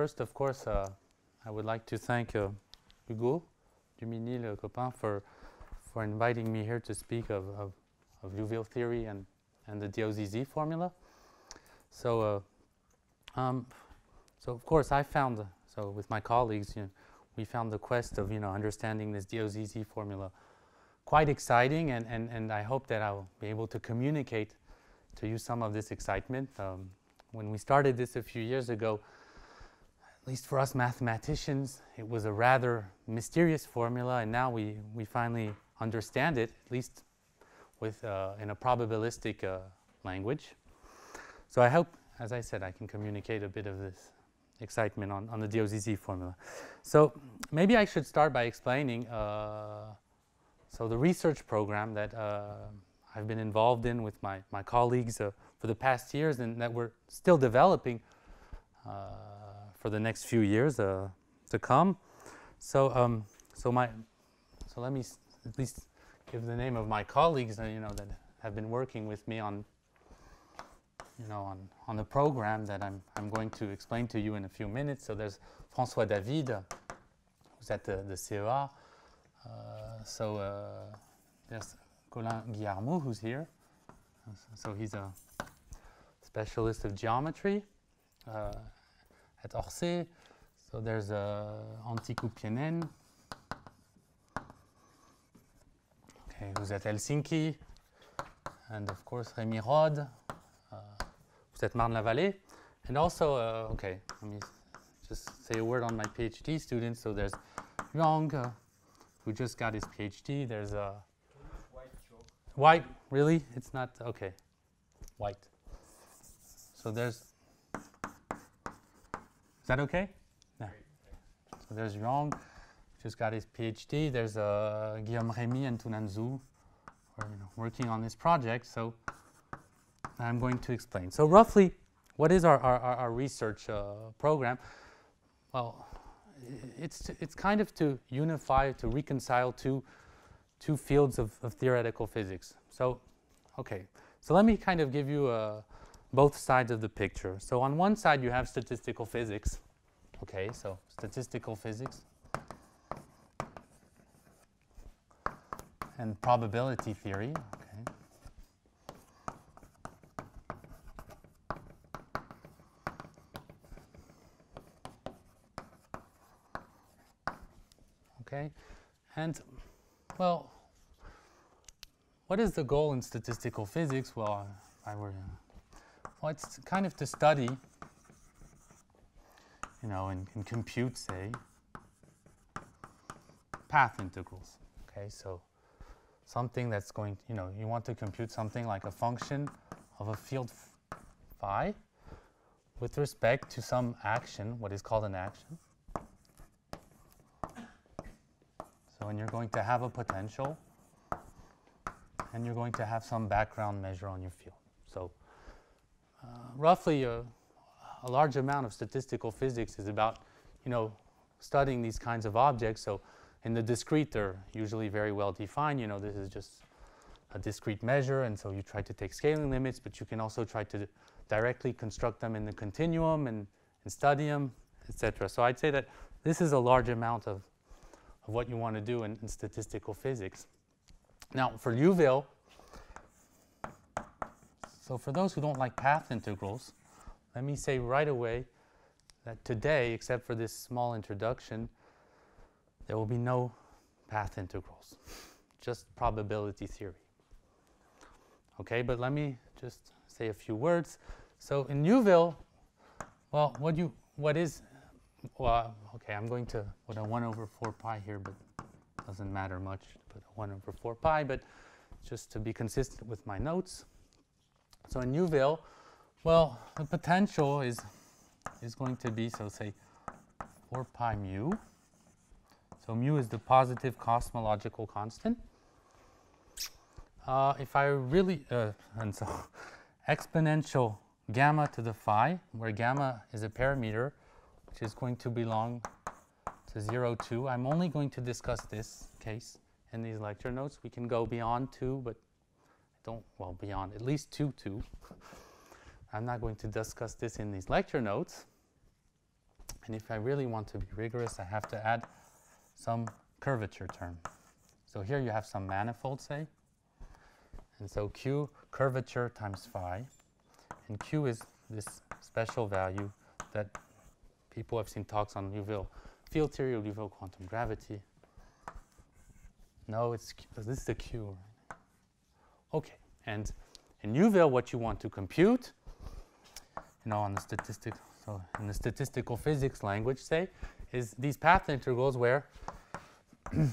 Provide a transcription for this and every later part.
first, of course, uh, I would like to thank uh, Hugo le copain, for for inviting me here to speak of, of, of theory and, and the DOZZ formula. So, uh, um, so of course, I found so with my colleagues, you know, we found the quest of you know understanding this DOZZ formula quite exciting, and, and, and I hope that I'll be able to communicate to you some of this excitement. Um, when we started this a few years ago, at least for us mathematicians, it was a rather mysterious formula, and now we, we finally understand it, at least with, uh, in a probabilistic uh, language. So I hope, as I said, I can communicate a bit of this excitement on, on the DOZZ formula. So maybe I should start by explaining uh, so the research program that uh, I've been involved in with my, my colleagues uh, for the past years and that we're still developing uh, for the next few years uh, to come. So, um, so, my, so let me at least give the name of my colleagues uh, you know, that have been working with me on, you know, on, on the program that I'm, I'm going to explain to you in a few minutes. So there's François David, who's at the, the CEA. Uh, so uh, there's Colin Guillarmou, who's here. So he's a specialist of geometry uh, at Orsay. So there's Antti Kupiainen, okay, who's at Helsinki. And of course, Rémi Rhodes, uh, who's at Marne-la-Vallée. And also, uh, okay, let me just say a word on my PhD students. So there's Yong, uh, who just got his PhD. There's a white, white, really? It's not okay. White. So there's. That okay? Yeah. So there's Yong, just got his PhD. There's uh, Guillaume Rémy and Tunan Zhu, are you know, working on this project. So I'm going to explain. So roughly, what is our, our, our research uh, program? Well, it's, it's kind of to unify, to reconcile two, two fields of, of theoretical physics. So, okay, so let me kind of give you uh, both sides of the picture. So on one side you have statistical physics. Okay, so statistical physics. And probability theory. okay? And, well, what is the goal in statistical physics? Well, I were, well, it's kind of to study, you know, and, and compute, say, path integrals, okay? So something that's going, you know, you want to compute something like a function of a field phi with respect to some action, what is called an action, So when you're going to have a potential and you're going to have some background measure on your field. So uh, roughly a, a, large amount of statistical physics is about, you know, studying these kinds of objects. So in the discrete, they're usually very well defined. You know, this is just a discrete measure, and so you try to take scaling limits, but you can also try to directly construct them in the continuum and, and study them, etc. So I'd say that this is a large amount of of what you want to do in, in statistical physics. Now, for Liouville, so for those who don't like path integrals, let me say right away that today, except for this small introduction, there will be no path integrals, just probability theory. Okay, but let me just say a few words. So in Liouville, well, what you what is well, okay, I'm going to put a 1 over 4 pi here, but doesn't matter much to put a 1 over 4 pi, but just to be consistent with my notes. So in Liouville, well, the potential is, is going to be, so say 4 pi mu. So mu is the positive cosmological constant. Uh, if I really, uh, and so exponential gamma to the phi, where gamma is a parameter, which is going to belong to 0, 2. I'm only going to discuss this case in these lecture notes. We can go beyond 2, but don't, well, beyond at least 2, 2. I'm not going to discuss this in these lecture notes. And if I really want to be rigorous, I have to add some curvature term. So here you have some manifold, say. And so Q curvature times phi. And Q is this special value that people have seen talks on Liouville field theory or Liouville quantum gravity. No, it's this is the Q. Okay, and in Liouville, what you want to compute, you know, on the statistical, so in the statistical physics language, say, is these path integrals where you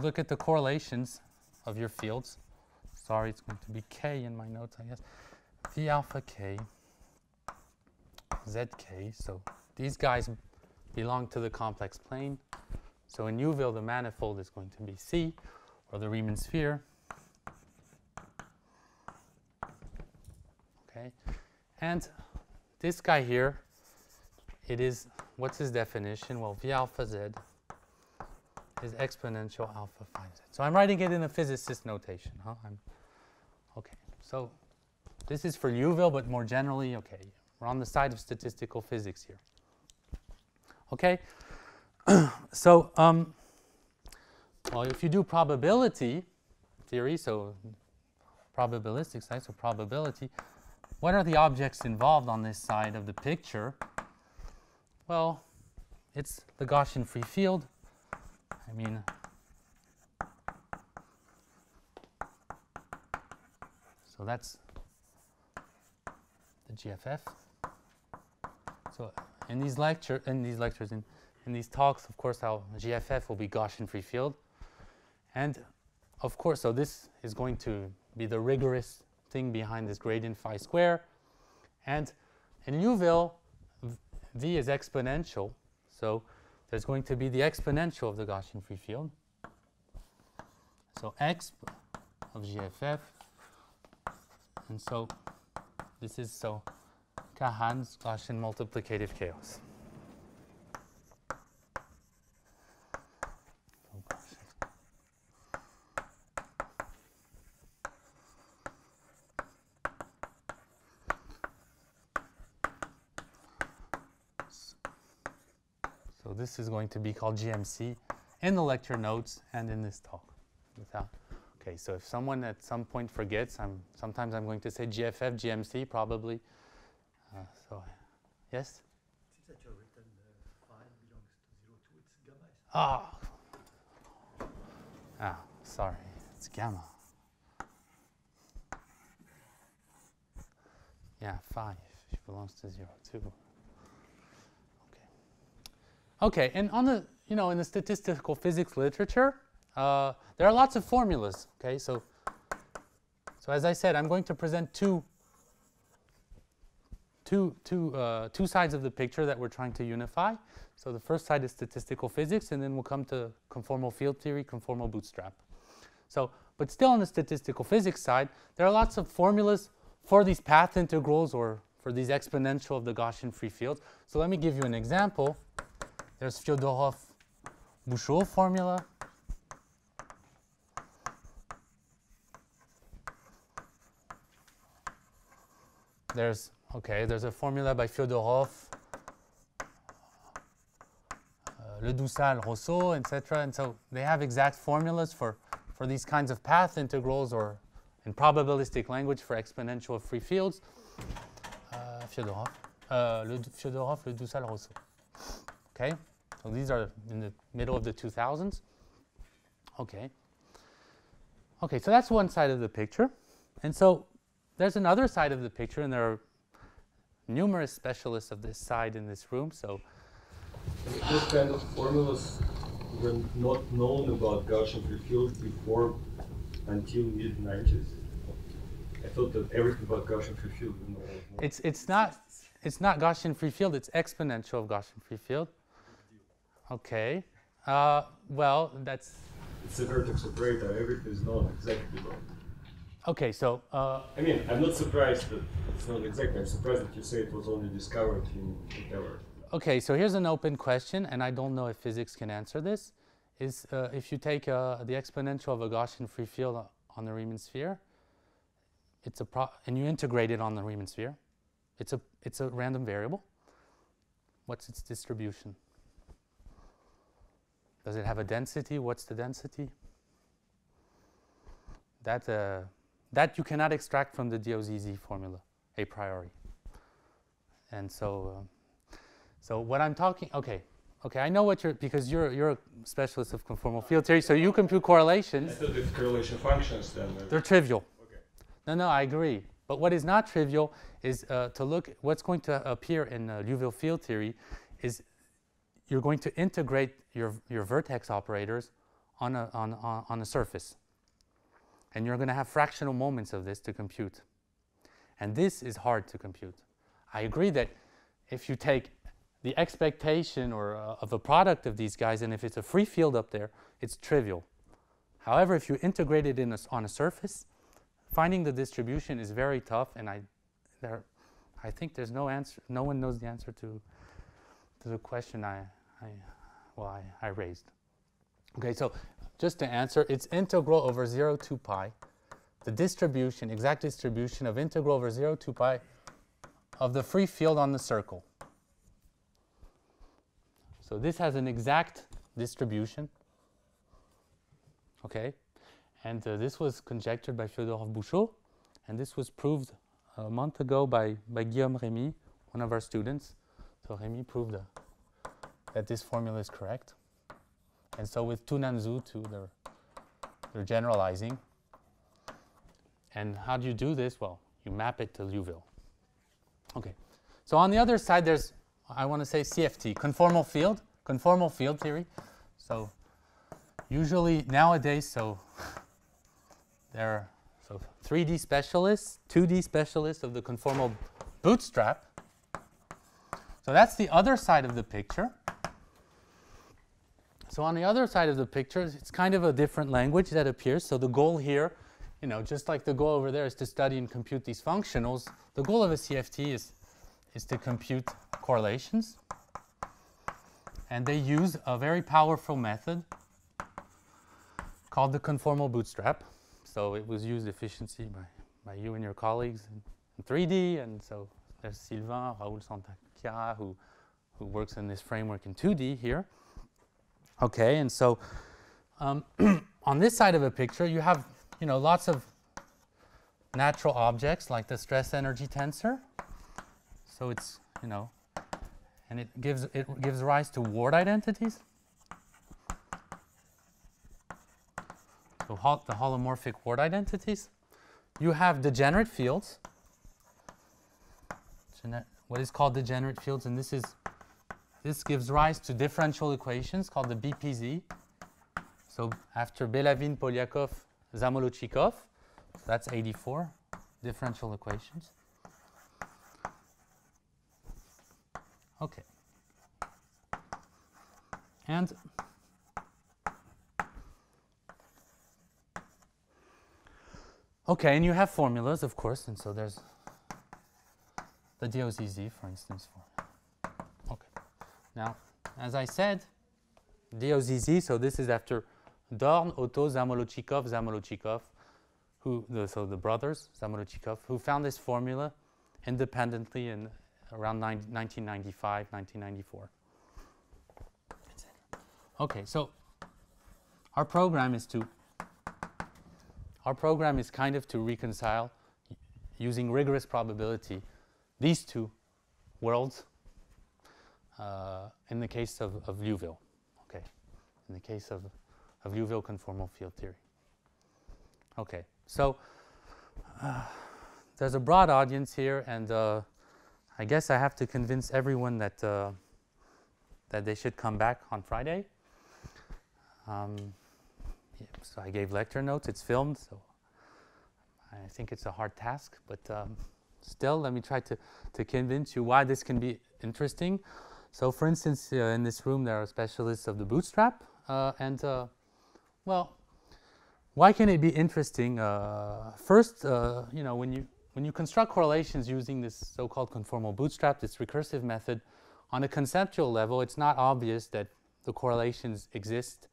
look at the correlations of your fields. Sorry, it's going to be k in my notes, I guess. V alpha k, zk. So these guys belong to the complex plane. So in Liouville, the manifold is going to be C, or the Riemann sphere. Okay, and this guy here, it is, what's his definition? Well, V alpha z is exponential alpha phi z. So I'm writing it in a physicist notation. Huh? I'm, okay, so this is for Liouville, but more generally, okay, we're on the side of statistical physics here. Okay, so um, well, if you do probability theory, so probabilistic side, so probability, what are the objects involved on this side of the picture? Well, it's the Gaussian free field. I mean, so that's the GFF. So in these lecture, in these lectures, in, in these talks, of course, our GFF will be Gaussian free field. And of course, so this is going to be the rigorous thing behind this gradient phi square. And in Liouville, V is exponential. So there's going to be the exponential of the Gaussian free field. So x of GFF. And so this is so Kahane's Gaussian multiplicative chaos. So this is going to be called GMC in the lecture notes and in this talk. Without, okay, so if someone at some point forgets, I'm sometimes I'm going to say GFF, GMC probably. Uh, so, yes? It Seems that your written uh, phi belongs to 2, it's gamma. Ah. Ah, sorry. It's gamma. Yeah, 5 it belongs to 0, 2. Okay. Okay, and on the, you know, in the statistical physics literature, uh, there are lots of formulas, okay? So, so as I said, I'm going to present two two, two, uh, two sides of the picture that we're trying to unify. So the first side is statistical physics, and then we'll come to conformal field theory, conformal bootstrap. So, but still on the statistical physics side, there are lots of formulas for these path integrals or for these exponential of the Gaussian free fields. So let me give you an example. There's Fyodorov-Bouchaud formula. There's Okay, there's a formula by Fyodorov, uh, Le Doussal, Rosso, etc. And so they have exact formulas for, for these kinds of path integrals or in probabilistic language for exponential free fields. Uh, Fyodorov, uh, Le, Fyodorov, Le Doussal, Rosso. Okay, so these are in the middle of the 2000s. Okay. Okay, so that's one side of the picture. And so there's another side of the picture, and there are numerous specialists of this side in this room. So Those kind of formulas were not known about Gaussian free field before until mid 90s. I thought that everything about Gaussian free field it's it's not it's not Gaussian free field. It's exponential of Gaussian free field. Okay. Uh, well, that's It's a vertex operator. Everything is known exactly okay. So uh, I mean, I'm not surprised that it's not exactly. I'm surprised that you say it was only discovered in whatever. okay. So here's an open question, and I don't know if physics can answer this. Is uh, if you take uh, the exponential of a Gaussian free field on the Riemann sphere, it's a pro- and you integrate it on the Riemann sphere. It's a it's a random variable. What's its distribution? Does it have a density? What's the density? That uh, that you cannot extract from the DOZZ formula a priori. And so, uh, so what I'm talking, okay, okay, I know what you're because you're you're a specialist of conformal field theory, so you compute I correlations. thought if correlation functions, then. They're trivial. Okay. No, no, I agree. But what is not trivial is uh, to look what's going to appear in uh, Liouville field theory is you're going to integrate your, your vertex operators on a, on, on, on a surface. And you're going to have fractional moments of this to compute. And this is hard to compute. I agree that if you take the expectation or uh, of a product of these guys, and if it's a free field up there, it's trivial. However, if you integrate it in a on a surface, finding the distribution is very tough, and I, there, I think there's no answer. No one knows the answer to, to the question I, I well, I, I raised. Okay, so just to answer, it's integral over 0 to pi, the distribution, exact distribution of integral over 0 to pi of the free field on the circle. So this has an exact distribution. Okay, and uh, this was conjectured by Fyodor Bouchaud, and this was proved a month ago by, by Guillaume Rémy, one of our students. So Rémy proved that this formula is correct. And so with Tunan Zhu too, they're, they're generalizing. And how do you do this? Well, you map it to Liouville. Okay. So on the other side, there's, I want to say CFT, conformal field, conformal field theory. So usually nowadays, so there are so 3D specialists, 2D specialists of the conformal bootstrap. So that's the other side of the picture. So on the other side of the picture, it's kind of a different language that appears. So the goal here, you know, just like the goal over there is to study and compute these functionals, the goal of a CFT is, is to compute correlations. And they use a very powerful method called the conformal bootstrap. So it was used efficiency by, by you and your colleagues in, in 3D, and so there's Sylvain, Raoul Santachiara, who, who works in this framework in 2D here. Okay, and so um, on this side of a picture, you have you know lots of natural objects like the stress energy tensor. So it's you know, and it gives it gives rise to ward identities. So the holomorphic ward identities. You have degenerate fields. What is called degenerate fields, and this is this gives rise to differential equations called the BPZ. So after Belavin, Polyakov, Zamolodchikov, that's 84 differential equations. Okay. And okay, and you have formulas, of course, and so there's the DOZZ, for instance. For okay. Now, as I said, DOZZ, so this is after Dorn, Otto, Zamolodchikov, Zamolodchikov, who, the, so the brothers, Zamolodchikov, who found this formula independently in around 19, 1995, 1994. Okay, so our program is to, our program is kind of to reconcile using rigorous probability these two worlds uh, in the case of, of Liouville, okay, in the case of, of Liouville conformal field theory. Okay, so uh, there's a broad audience here, and uh, I guess I have to convince everyone that uh, that they should come back on Friday. Um, yeah, so I gave lecture notes. It's filmed, so I think it's a hard task, but um, still, let me try to, to convince you why this can be interesting. So, for instance, uh, in this room, there are specialists of the bootstrap, uh, and uh, well, why can it be interesting? Uh, first, uh, you know, when you when you construct correlations using this so-called conformal bootstrap, this recursive method, on a conceptual level, it's not obvious that the correlations exist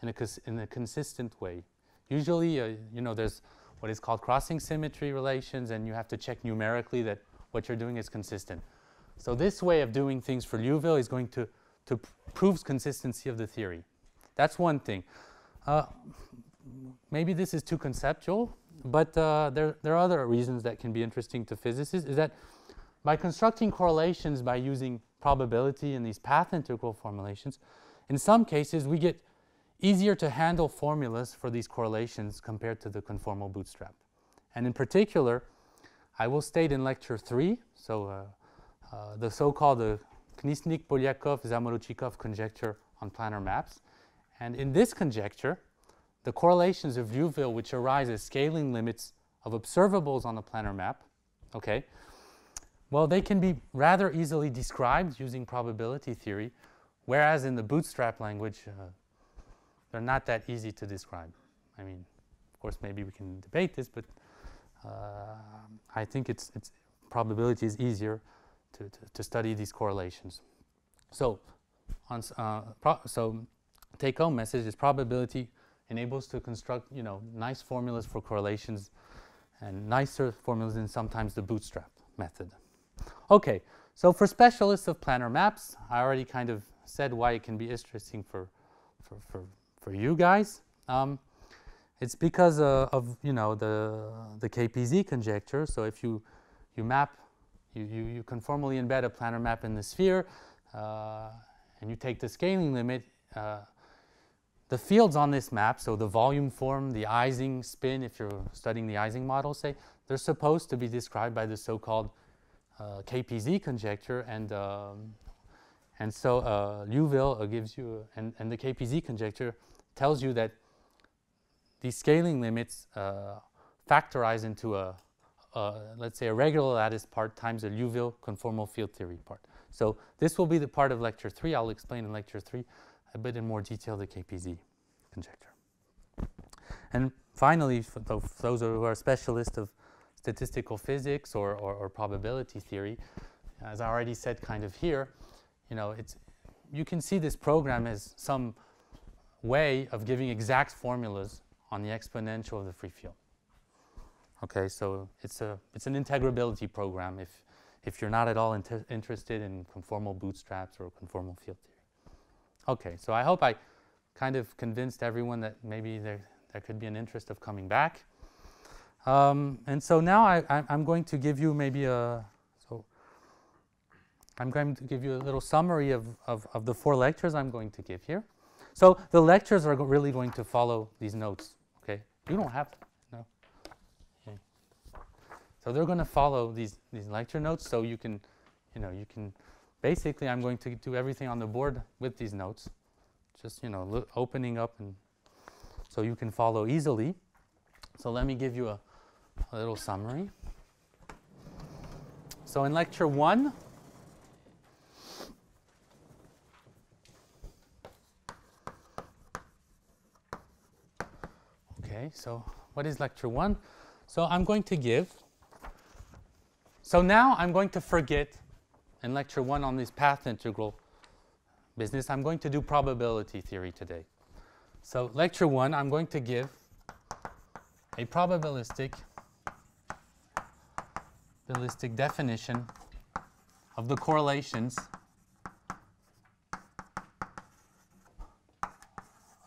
in a, in a consistent way. Usually, uh, you know, there's what is called crossing symmetry relations, and you have to check numerically that what you're doing is consistent. So this way of doing things for Liouville is going to, to prove consistency of the theory. That's one thing. Uh, maybe this is too conceptual, but uh, there, there are other reasons that can be interesting to physicists, is that by constructing correlations by using probability in these path integral formulations, in some cases we get easier to handle formulas for these correlations compared to the conformal bootstrap. And in particular, I will state in lecture three, so uh, uh, the so-called the Knizhnik-Polyakov-Zamolodchikov conjecture on planar maps. And in this conjecture, the correlations of Liouville which arise as scaling limits of observables on the planar map, okay, well, they can be rather easily described using probability theory, whereas in the bootstrap language, uh, they're not that easy to describe. I mean, of course, maybe we can debate this, but uh, I think it's, it's probability is easier to, to, study these correlations. So, on, uh, so take home message is probability enables to construct you know nice formulas for correlations and nicer formulas than sometimes the bootstrap method. Okay, so for specialists of planar maps, I already kind of said why it can be interesting for, for, for, for you guys. Um, it's because uh, of you know the the KPZ conjecture. So if you you map you, you, you conformally embed a planar map in the sphere, uh, and you take the scaling limit, uh, the fields on this map, so the volume form, the Ising spin, if you're studying the Ising model, say, they're supposed to be described by the so-called uh, KPZ conjecture, and um, and so uh, Liouville uh, gives you, and, and the KPZ conjecture tells you that these scaling limits uh, factorize into a, Uh, let's say, a regular lattice part times a Liouville conformal field theory part. So this will be the part of lecture three. I'll explain in lecture three a bit in more detail the KPZ conjecture. And finally, for those who are specialists of statistical physics or, or, or, probability theory, as I already said kind of here, you know, it's, you can see this program as some way of giving exact formulas on the exponential of the free field. Okay, so it's, a, it's an integrability program if, if you're not at all inter interested in conformal bootstraps or conformal field theory. Okay, so I hope I kind of convinced everyone that maybe there, there could be an interest of coming back. Um, and so now I, am going to give you maybe a, so I'm going to give you a little summary of, of, of the four lectures I'm going to give here. So the lectures are really going to follow these notes, okay? You don't have so they're going to follow these, these lecture notes so you can, you know, you can, basically I'm going to do everything on the board with these notes. Just, you know, opening up and so you can follow easily. So let me give you a, a little summary. So in lecture one, okay, so what is lecture one? So I'm going to give so now I'm going to forget in lecture one on this path integral business, I'm going to do probability theory today. So lecture one, I'm going to give a probabilistic probabilistic definition of the correlations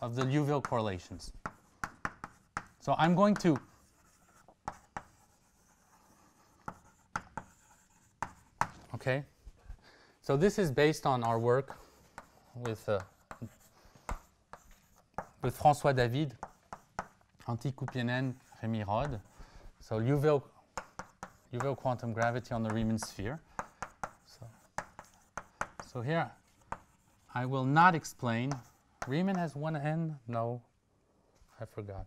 of the Liouville correlations. So I'm going to Okay, so this is based on our work with uh, with François David, Antti Kupiainen, Rémi Rhodes. So Liouville, Liouville quantum gravity on the Riemann sphere. So, so here I will not explain. Riemann has one n? No, I forgot.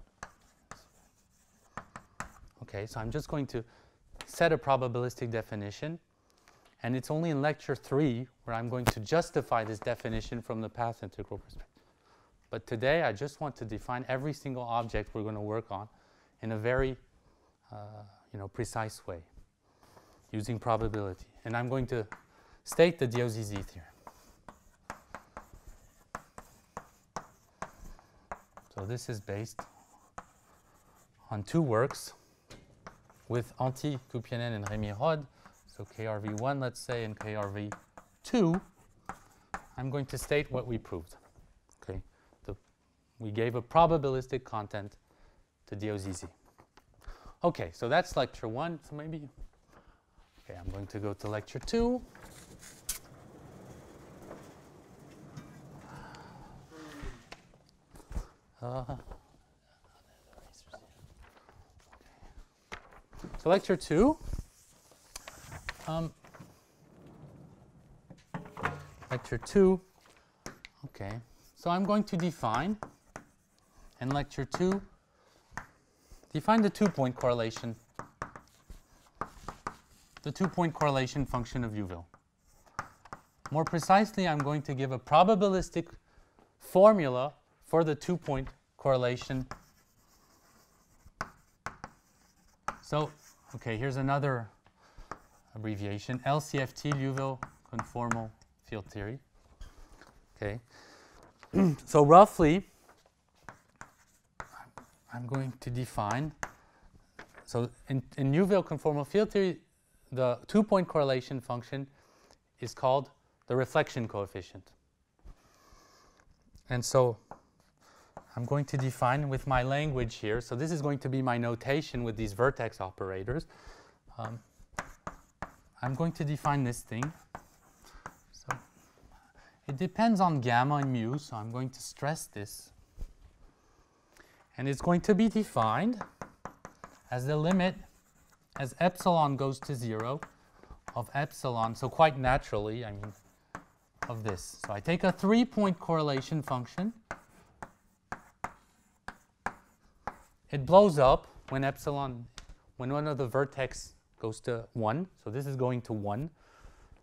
Okay, so I'm just going to set a probabilistic definition and it's only in lecture three where I'm going to justify this definition from the path integral perspective. But today I just want to define every single object we're going to work on in a very uh, you know, precise way using probability. And I'm going to state the DOZZ theorem. So this is based on two works with Antti Kupiainen and Remy Rhodes, so KRV1, let's say, and KRV2, I'm going to state what we proved. Okay, the, we gave a probabilistic content to DOZZ. Okay, so that's lecture one. So maybe, okay, I'm going to go to lecture two. Uh, so lecture two. Um, lecture two. Okay, so I'm going to define in lecture two, define the two-point correlation, the two-point correlation function of Liouville. More precisely, I'm going to give a probabilistic formula for the two-point correlation. So, okay, here's another abbreviation, LCFT, Liouville conformal field theory. Okay, so roughly, I'm going to define, so in, in conformal field theory, the two-point correlation function is called the reflection coefficient. And so I'm going to define with my language here. So this is going to be my notation with these vertex operators. Um, I'm going to define this thing. So it depends on gamma and mu, so I'm going to stress this. And it's going to be defined as the limit as epsilon goes to 0 of epsilon, so quite naturally, I mean, of this. So I take a three-point correlation function. It blows up when epsilon, when one of the vertex goes to 1. So this is going to 1.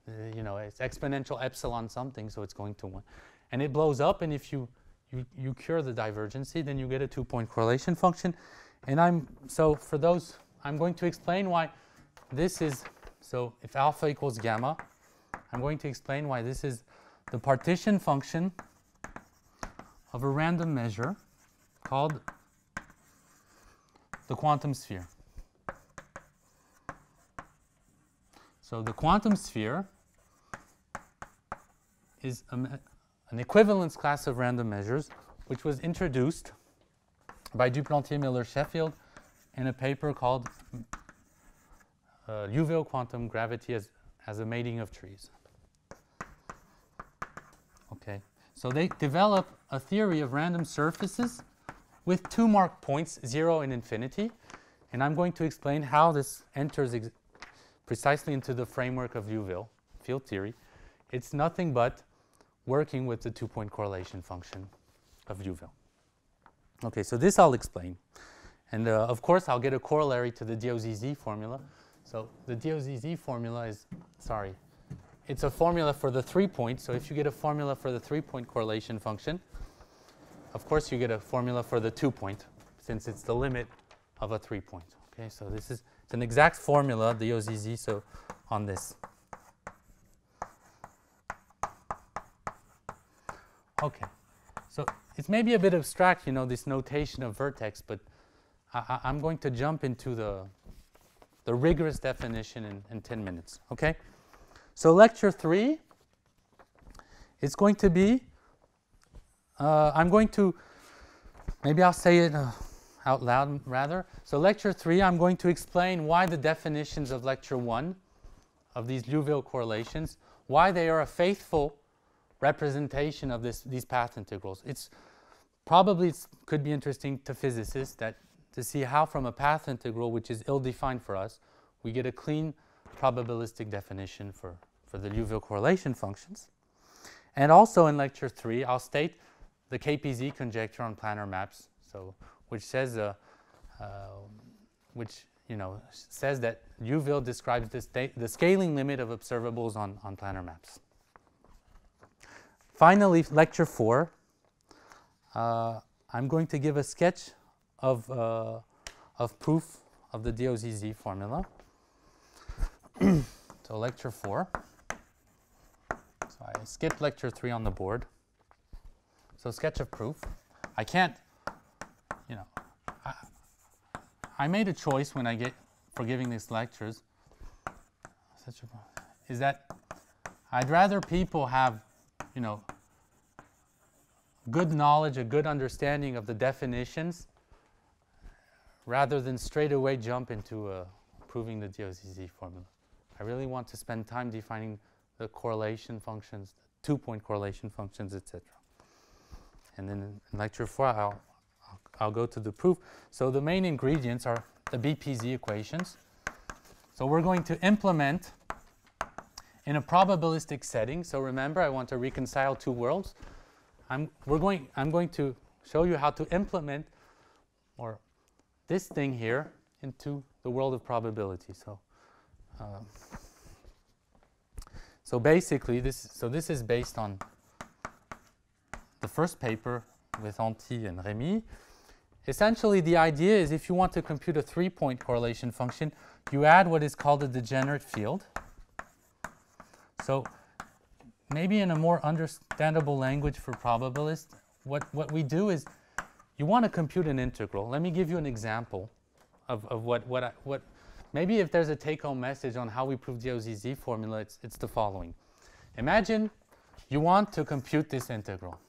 Uh, you know, it's exponential epsilon something, so it's going to 1. And it blows up, and if you, you, you cure the divergency, then you get a two-point correlation function. And I'm, so for those, I'm going to explain why this is, so if alpha equals gamma, I'm going to explain why this is the partition function of a random measure called the quantum sphere. So the quantum sphere is a, an equivalence class of random measures which was introduced by Duplantier, Miller, Sheffield in a paper called uh, Liouville quantum gravity as, as a mating of trees. Okay, so they develop a theory of random surfaces with two marked points, 0 and infinity. And I'm going to explain how this enters precisely into the framework of Liouville field theory. It's nothing but working with the two-point correlation function of Liouville. Okay, so this I'll explain. And uh, of course, I'll get a corollary to the DOZZ formula. So the DOZZ formula is, sorry, it's a formula for the three point. So if you get a formula for the three point correlation function, of course you get a formula for the two point since it's the limit of a three point. Okay, so this is it's an exact formula, DOZZ, so on this. Okay, so it's maybe a bit abstract, you know, this notation of vertex, but I, am going to jump into the, the rigorous definition in, in 10 minutes, okay? So lecture three is going to be, uh, I'm going to, maybe I'll say it uh, out loud rather. So lecture three, I'm going to explain why the definitions of lecture one of these Liouville correlations, why they are a faithful representation of this, these path integrals. It's probably it could be interesting to physicists that to see how from a path integral, which is ill-defined for us, we get a clean probabilistic definition for, for the Liouville correlation functions. And also in lecture three, I'll state the KPZ conjecture on planar maps, so which says, uh, uh, which you know says that Liouville describes the, the scaling limit of observables on, on planar maps. Finally, lecture four, uh, I'm going to give a sketch of, uh, of proof of the DOZZ formula. so lecture four. So I skipped lecture three on the board. So sketch of proof. I can't, you know, I, I made a choice when I get for giving these lectures. Such a, is that I'd rather people have, you know, good knowledge, a good understanding of the definitions, rather than straight away jump into uh, proving the DOZZ formula. I really want to spend time defining the correlation functions, two-point correlation functions, etc. And then in lecture four, I'll, I'll go to the proof. So the main ingredients are the BPZ equations. So we're going to implement in a probabilistic setting. So remember, I want to reconcile two worlds. I'm, we're going, I'm going to show you how to implement or this thing here into the world of probability. So, uh, so basically, this so this is based on the first paper with Antti and Remy. Essentially, the idea is if you want to compute a three-point correlation function, you add what is called a degenerate field. So maybe in a more understandable language for probabilists, what, what we do is you want to compute an integral. Let me give you an example of, of what, what, I, what maybe if there's a take-home message on how we prove DOZZ formula, it's, it's the following. Imagine you want to compute this integral.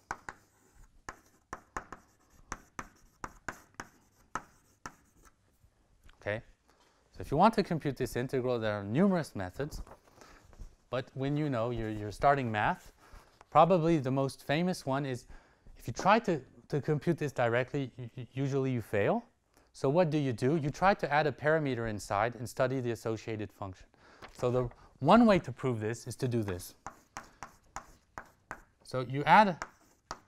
Okay, so if you want to compute this integral, there are numerous methods. But when you know you're, you're starting math, probably the most famous one is if you try to, to compute this directly, usually you fail. So what do you do? You try to add a parameter inside and study the associated function. So the one way to prove this is to do this. So you add,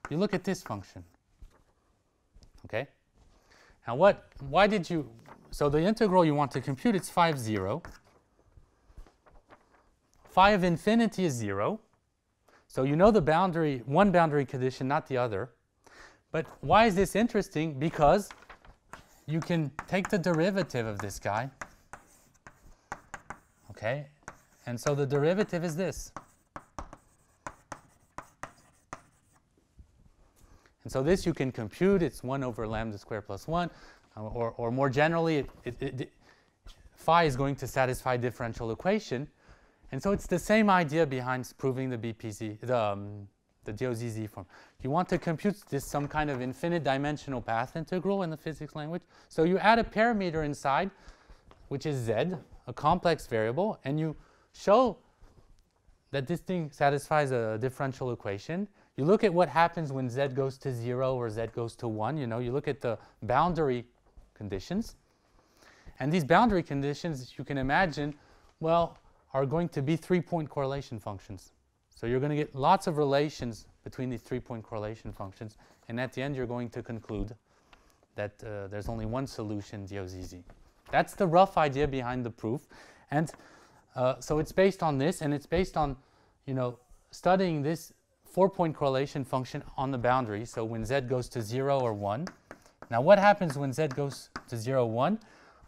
you look at this function. Okay? Now what, why did you, so the integral you want to compute, it's 5, 0. Phi of infinity is 0. So you know the boundary, one boundary condition, not the other. But why is this interesting? Because you can take the derivative of this guy. Okay? And so the derivative is this. And so this you can compute. It's 1 over lambda squared plus 1. Uh, or, or more generally, it, it, it, phi is going to satisfy differential equation. And so it's the same idea behind proving the BPZ, the, um, the DOZZ form. You want to compute this some kind of infinite dimensional path integral in the physics language. So you add a parameter inside, which is z, a complex variable, and you show that this thing satisfies a differential equation. You look at what happens when z goes to 0 or z goes to 1. You know, you look at the boundary conditions. And these boundary conditions, you can imagine, well, are going to be three-point correlation functions. So you're going to get lots of relations between these three-point correlation functions, and at the end you're going to conclude that uh, there's only one solution, DOZZ. That's the rough idea behind the proof, and uh, so it's based on this, and it's based on, you know, studying this four-point correlation function on the boundary. So when z goes to zero or one, now what happens when z goes to zero, one?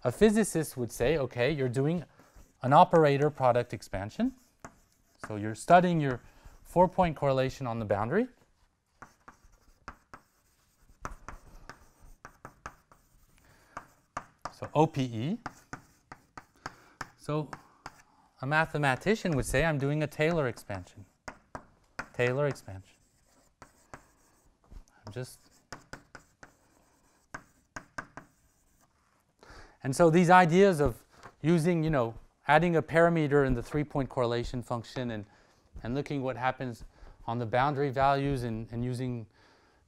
A physicist would say, okay, you're doing an operator product expansion. So you're studying your four-point correlation on the boundary. So OPE. So a mathematician would say I'm doing a Taylor expansion. Taylor expansion. I'm just And so these ideas of using, you know, adding a parameter in the three-point correlation function and, and looking what happens on the boundary values and, and using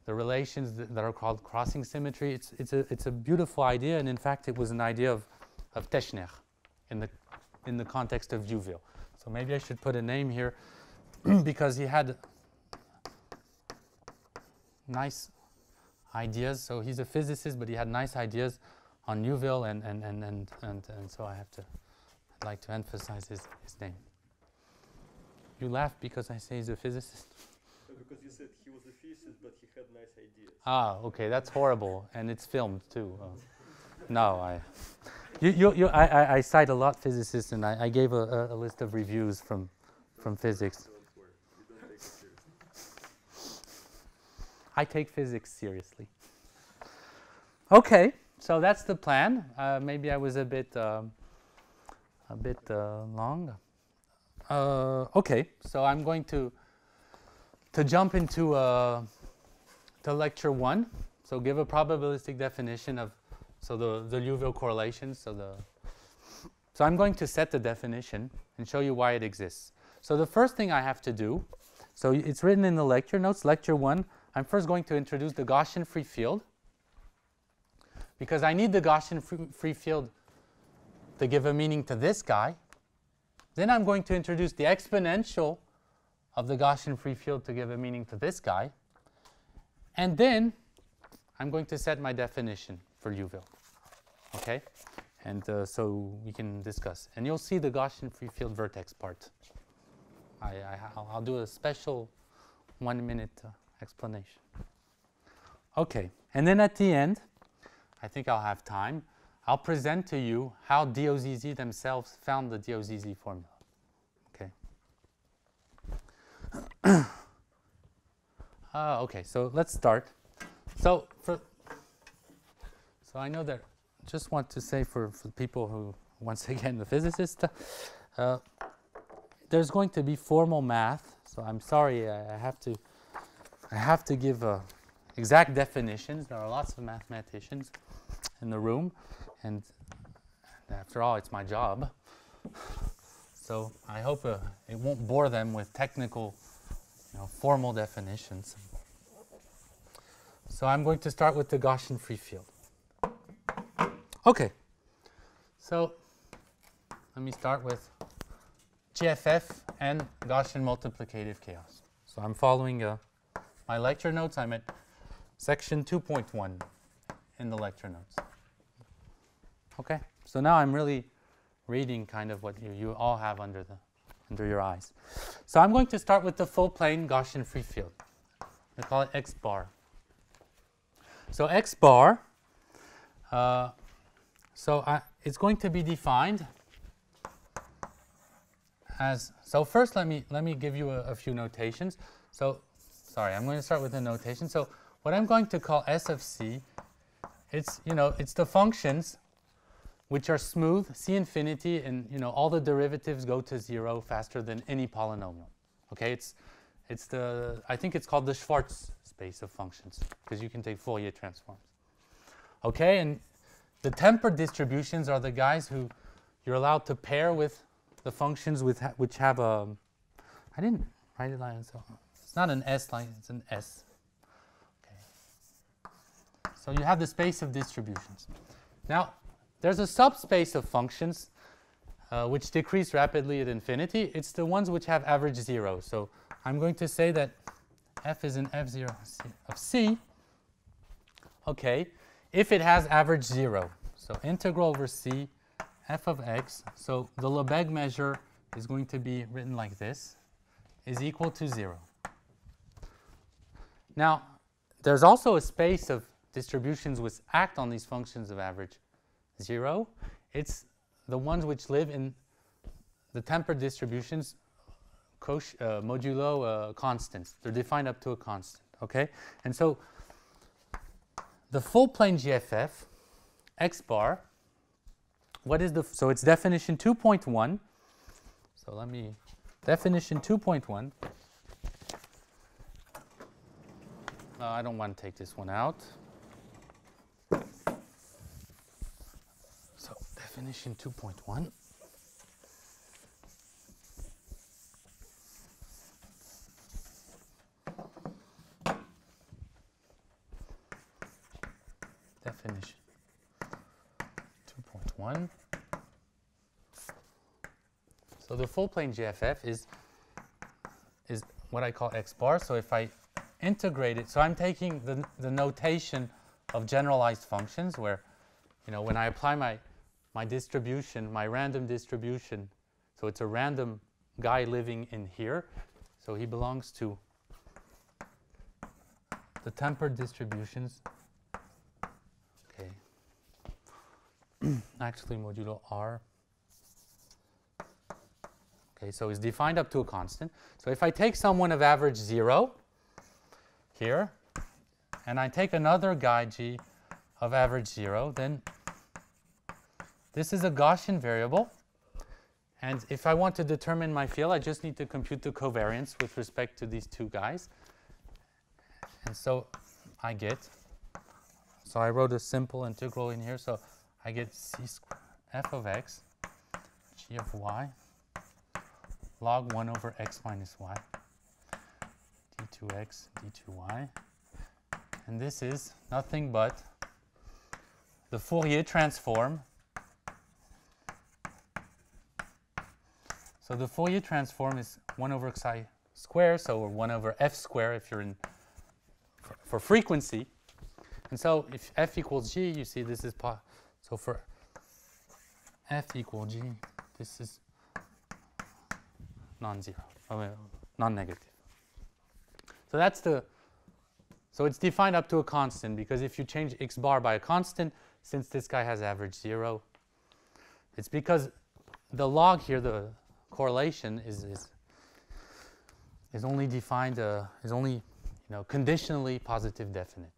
the relations that, that, are called crossing symmetry. It's, it's, a, it's a beautiful idea, and in fact, it was an idea of, of Teschner in the, in the context of Liouville. So maybe I should put a name here because he had nice ideas. So he's a physicist, but he had nice ideas on Liouville, and, and, and, and, and, and so I have to I'd like to emphasize his, his name. You laugh because I say he's a physicist? Because you said he was a physicist, but he had nice ideas. Ah, okay, that's horrible, and it's filmed too. Uh, no, I, you, you, you, I, I, I, cite a lot physicists, and I, I gave a, a, a, list of reviews from, from physics. I take physics seriously. Okay, so that's the plan. Uh, maybe I was a bit um, a bit uh, long. Uh, okay, so I'm going to to jump into uh, to lecture one. So give a probabilistic definition of so the the Liouville correlations. So the so I'm going to set the definition and show you why it exists. So the first thing I have to do, so it's written in the lecture notes, lecture one. I'm first going to introduce the Gaussian free field because I need the Gaussian free, field to give a meaning to this guy. Then I'm going to introduce the exponential of the Gaussian free field to give a meaning to this guy. And then I'm going to set my definition for Liouville. Okay? And uh, so we can discuss. And you'll see the Gaussian free field vertex part. I, I, will do a special one minute uh, explanation. Okay, and then at the end, I think I'll have time. I'll present to you how DOZZ themselves found the DOZZ formula. Okay. uh, okay, so let's start. So for so I know that just want to say for, for people who once again the physicist, uh, there's going to be formal math. So I'm sorry I, I have to I have to give uh, exact definitions. There are lots of mathematicians in the room, and after all, it's my job. So I hope uh, it won't bore them with technical, you know, formal definitions. So I'm going to start with the Gaussian free field. Okay. So let me start with GFF and Gaussian multiplicative chaos. So I'm following uh, my lecture notes. I'm at section 2.1 in the lecture notes. Okay, so now I'm really reading kind of what you, you all have under, the, under your eyes. So I'm going to start with the full plane Gaussian free field. We call it X bar. So X bar, uh, so I, it's going to be defined as, so first let me, let me give you a, a few notations. So, sorry, I'm going to start with the notation. So what I'm going to call S of C, it's, you know, it's the functions which are smooth, C infinity, and you know all the derivatives go to zero faster than any polynomial. Okay, it's it's the I think it's called the Schwartz space of functions because you can take Fourier transforms. Okay, and the tempered distributions are the guys who you're allowed to pair with the functions with ha which have a I didn't write it like so not an S line it's an S. Okay. So you have the space of distributions. Now there's a subspace of functions uh, which decrease rapidly at infinity. It's the ones which have average zero. So I'm going to say that f is an f0 of c, okay, if it has average zero. So integral over c, f of x, so the Lebesgue measure is going to be written like this, is equal to zero. Now, there's also a space of distributions which act on these functions of average 0. It's the ones which live in the tempered distributions uh, modulo uh, constants. They're defined up to a constant, okay? And so the full plane GFF, x bar, what is the, so it's definition 2.1. So let me, definition 2.1. Uh, I don't want to take this one out. So definition 2.1. Definition 2.1. So the full plane GFF is is what I call x bar. So if I integrate it, so I'm taking the, the notation of generalized functions where, you know, when I apply my my distribution, my random distribution. So it's a random guy living in here. So he belongs to the tempered distributions. Okay. Actually, modulo r. Okay, so it's defined up to a constant. So if I take someone of average 0 here, and I take another guy g of average 0, then this is a Gaussian variable. And if I want to determine my field, I just need to compute the covariance with respect to these two guys. And so I get, so I wrote a simple integral in here. So I get f of x, g of y, log 1 over x minus y, d2x, d2y. And this is nothing but the Fourier transform. So the Fourier transform is 1 over xi square, so 1 over f square if you're in for, frequency. And so if f equals g, you see this is so for f equal g, this is non-zero, uh, non-negative. So that's the, so it's defined up to a constant because if you change x bar by a constant, since this guy has average zero, it's because the log here, the correlation is, is, is only defined, uh, is only, you know, conditionally positive definite.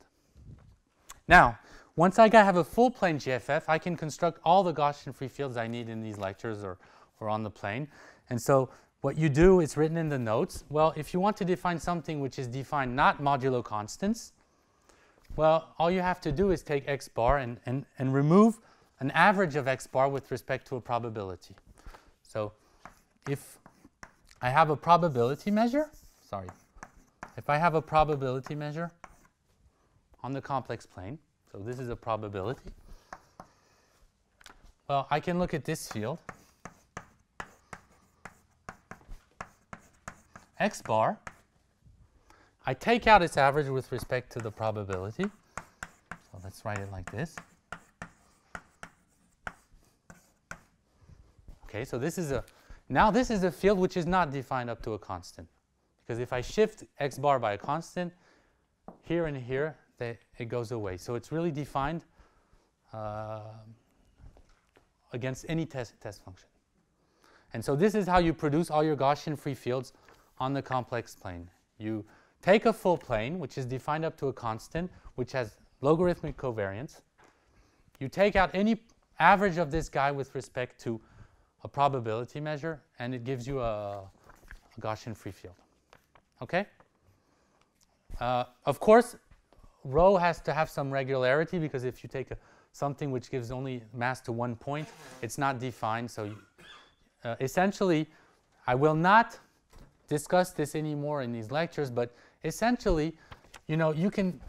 Now, once I got have a full plane GFF, I can construct all the Gaussian free fields I need in these lectures or, or on the plane. And so what you do is written in the notes. Well, if you want to define something which is defined not modulo constants, well, all you have to do is take x bar and, and, and remove an average of x bar with respect to a probability. So if I have a probability measure, sorry, if I have a probability measure on the complex plane, so this is a probability. Well, I can look at this field. X bar. I take out its average with respect to the probability. So let's write it like this. Okay, so this is a, now this is a field which is not defined up to a constant. Because if I shift x bar by a constant, here and here, they, it goes away. So it's really defined uh, against any test, test function. And so this is how you produce all your Gaussian free fields on the complex plane. You take a full plane, which is defined up to a constant, which has logarithmic covariance. You take out any average of this guy with respect to a probability measure, and it gives you a, a Gaussian free field. Okay? Uh, of course, rho has to have some regularity because if you take a, something which gives only mass to one point, it's not defined. So you, uh, essentially, I will not discuss this anymore in these lectures, but essentially, you know, you can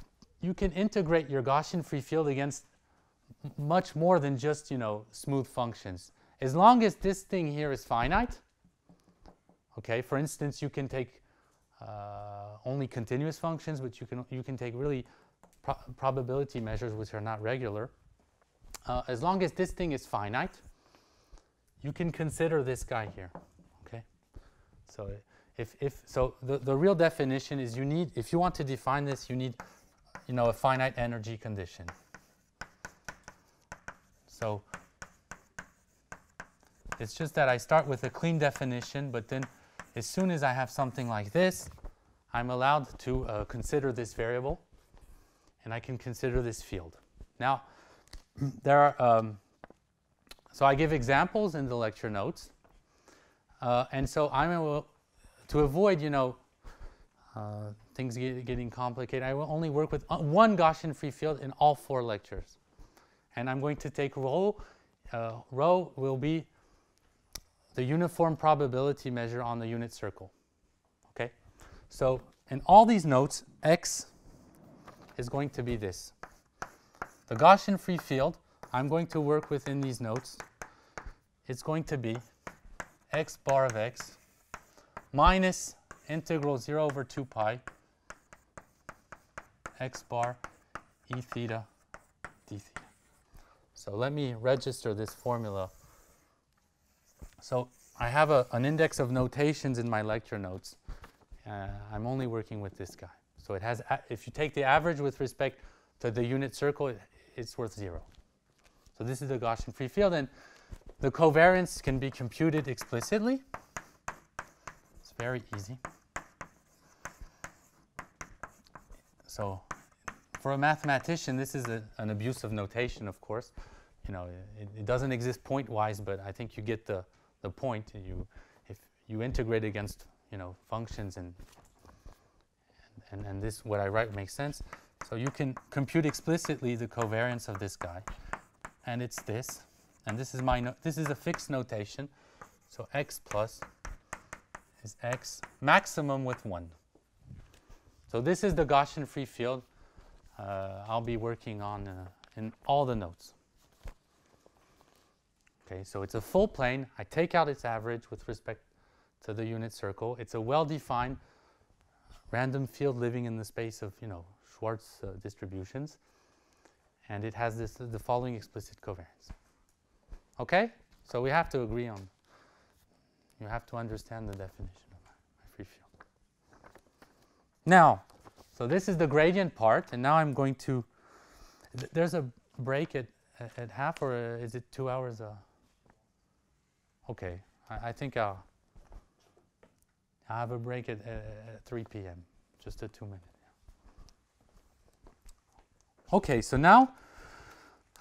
you can integrate your Gaussian free field against much more than just, you know, smooth functions. As long as this thing here is finite, okay, for instance, you can take uh, only continuous functions, but you can you can take really pro probability measures which are not regular. Uh, as long as this thing is finite, you can consider this guy here. Okay, so if if so, the the real definition is you need if you want to define this, you need you know a finite energy condition. So it's just that I start with a clean definition, but then as soon as I have something like this, I'm allowed to uh, consider this variable and I can consider this field. Now, there are, um, so I give examples in the lecture notes. Uh, and so I'm able to avoid, you know, uh, things get, getting complicated. I will only work with uh, one Gaussian free field in all four lectures. And I'm going to take rho. Uh, rho will be the uniform probability measure on the unit circle. Okay? So in all these notes, x is going to be this. The Gaussian free field I'm going to work with in these notes is going to be x bar of x minus integral 0 over 2 pi x bar e theta d theta. So let me register this formula. So I have a, an index of notations in my lecture notes. Uh, I'm only working with this guy. So it has, if you take the average with respect to the unit circle, it, it's worth zero. So this is the Gaussian free field, and the covariance can be computed explicitly. Very easy. So for a mathematician, this is a, an abuse of notation, of course. You know, it, it doesn't exist point-wise, but I think you get the, the point. You, if you integrate against, you know, functions and, and, and this, what I write makes sense. So you can compute explicitly the covariance of this guy, and it's this. And this is my, no this is a fixed notation. So x plus is x maximum with 1. So this is the Gaussian free field uh, I'll be working on uh, in all the notes. Okay, so it's a full plane. I take out its average with respect to the unit circle. It's a well-defined random field living in the space of, you know, Schwartz uh, distributions. And it has this, the following explicit covariance. Okay? So we have to agree on, you have to understand the definition of my, free field. Now, so this is the gradient part, and now I'm going to, th there's a break at, at, half, or is it two hours? Uh, okay, I, I think I'll, I'll have a break at, at 3 p.m., just a two minute. Okay, so now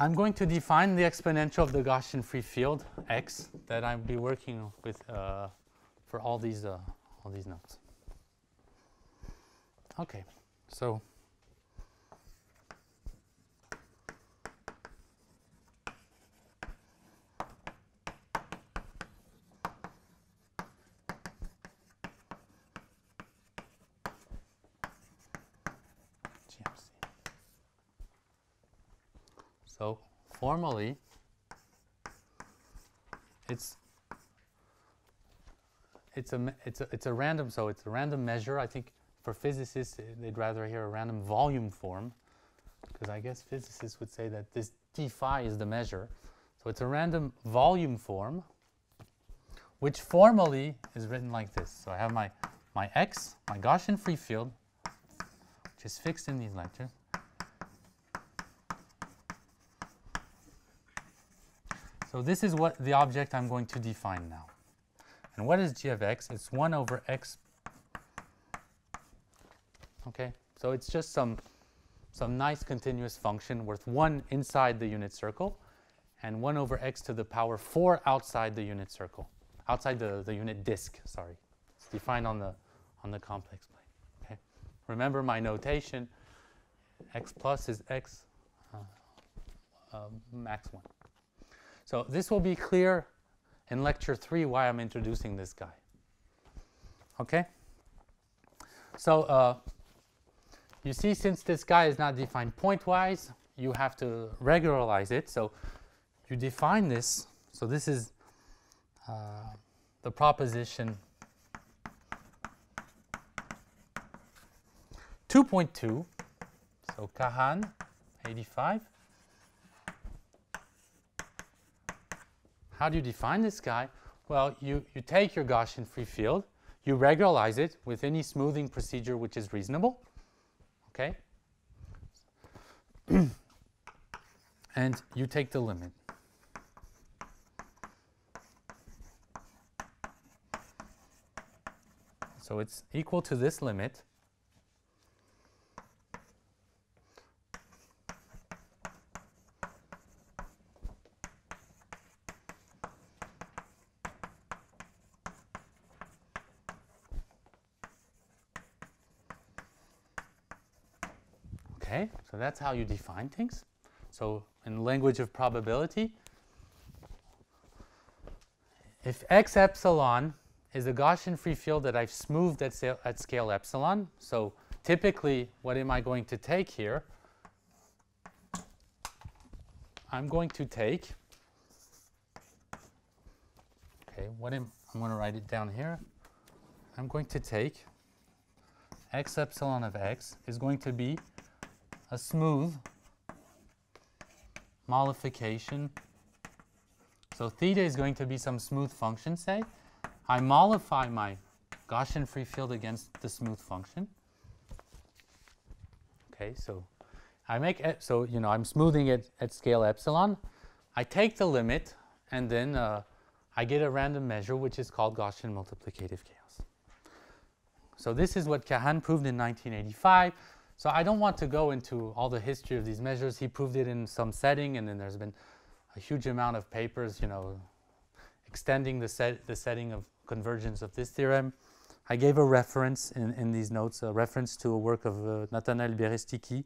I'm going to define the exponential of the Gaussian free field x that I'll be working with uh, for all these uh, all these notes. Okay, So formally, it's it's a it's a it's a random so it's a random measure. I think for physicists they'd rather hear a random volume form because I guess physicists would say that this d phi is the measure. So it's a random volume form which formally is written like this. So I have my my x, my Gaussian free field, which is fixed in these lectures. So this is what the object I'm going to define now. And what is g of x? It's 1 over x. Okay, so it's just some, some nice continuous function worth 1 inside the unit circle and 1 over x to the power 4 outside the unit circle, outside the, the unit disk, sorry. It's defined on the, on the complex plane. Okay. Remember my notation, x plus is x uh, uh, max 1. So this will be clear in lecture three why I'm introducing this guy. Okay? So uh, you see, since this guy is not defined pointwise, you have to regularize it. So you define this. So this is uh, the proposition 2.2. So Kahane, 85. How do you define this guy? Well, you, you take your Gaussian free field, you regularize it with any smoothing procedure which is reasonable, okay? and you take the limit. So it's equal to this limit. Okay, that's how you define things. So in language of probability, if x epsilon is a Gaussian free field that I've smoothed at, at scale epsilon, so typically what am I going to take here? I'm going to take, okay, what am, I'm going to write it down here. I'm going to take x epsilon of x is going to be a smooth mollification. So theta is going to be some smooth function, say. I mollify my Gaussian free field against the smooth function. Okay, so I make, so, you know, I'm smoothing it at scale epsilon. I take the limit, and then uh, I get a random measure, which is called Gaussian multiplicative chaos. So this is what Kahane proved in 1985. So I don't want to go into all the history of these measures. He proved it in some setting, and then there's been a huge amount of papers, you know, extending the, set, the setting of convergence of this theorem. I gave a reference in, in these notes, a reference to a work of uh, Nathanael Berestycki,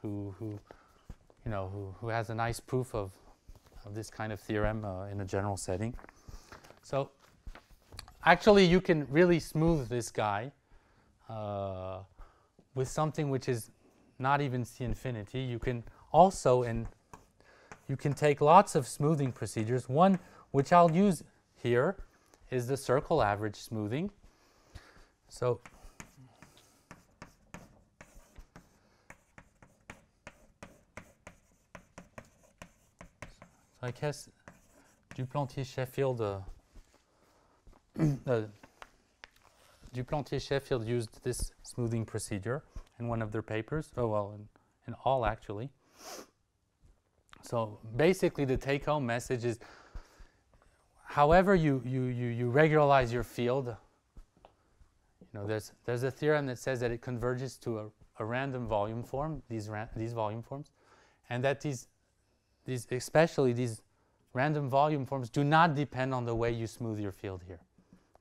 who, who, you know, who, who has a nice proof of, of this kind of theorem uh, in a general setting. So actually, you can really smooth this guy uh, with something which is not even C infinity. You can also, and you can take lots of smoothing procedures. One which I'll use here is the circle average smoothing. So I guess Duplantier Sheffield uh, uh, Duplantier Sheffield used this smoothing procedure in one of their papers. Oh well, in, in all actually. So basically, the take-home message is, however you, you, you, you regularize your field, you know, there's, there's a theorem that says that it converges to a, a random volume form, these, ran, these volume forms, and that these, these, especially these random volume forms do not depend on the way you smooth your field here.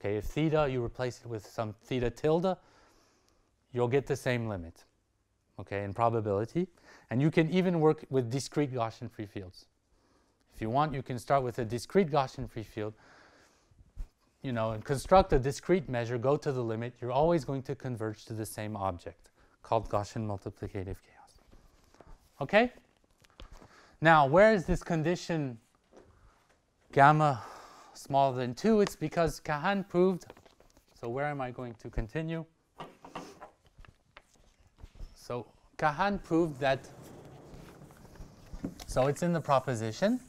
Okay, if theta, you replace it with some theta tilde, you'll get the same limit, okay, in probability. And you can even work with discrete Gaussian free fields. If you want, you can start with a discrete Gaussian free field, you know, and construct a discrete measure, go to the limit, you're always going to converge to the same object, called Gaussian multiplicative chaos. Okay? Now, where is this condition gamma smaller than 2? It's because Kahane proved, so where am I going to continue? So Kahane proved that, so it's in the proposition.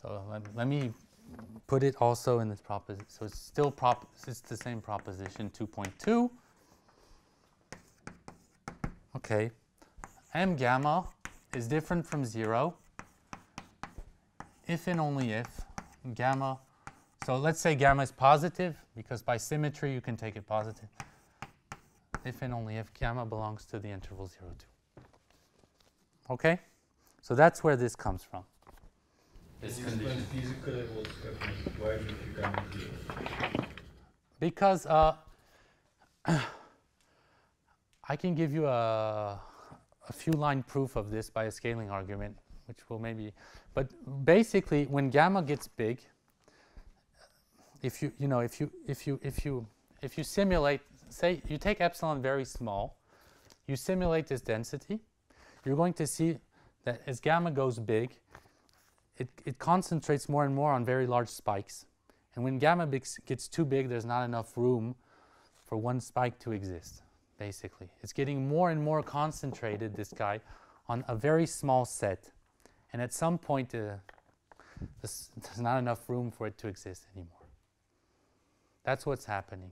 So let, let me put it also in this proposition. So it's still prop, it's the same proposition 2.2. Okay. M gamma is different from zero if and only if gamma, so let's say gamma is positive because by symmetry you can take it positive. If and only if gamma belongs to the interval 0, 2. Okay? So that's where this comes from. This condition. physically what's happening? Why did you gamma here? Because uh, I can give you a, a few line proof of this by a scaling argument, which will maybe, but basically when gamma gets big, if you, you know, if you, if you, if you, if you simulate, say you take epsilon very small, you simulate this density, you're going to see that as gamma goes big, it, it concentrates more and more on very large spikes. And when gamma gets too big, there's not enough room for one spike to exist, basically. It's getting more and more concentrated, this guy, on a very small set. And at some point, uh, there's not enough room for it to exist anymore. That's what's happening.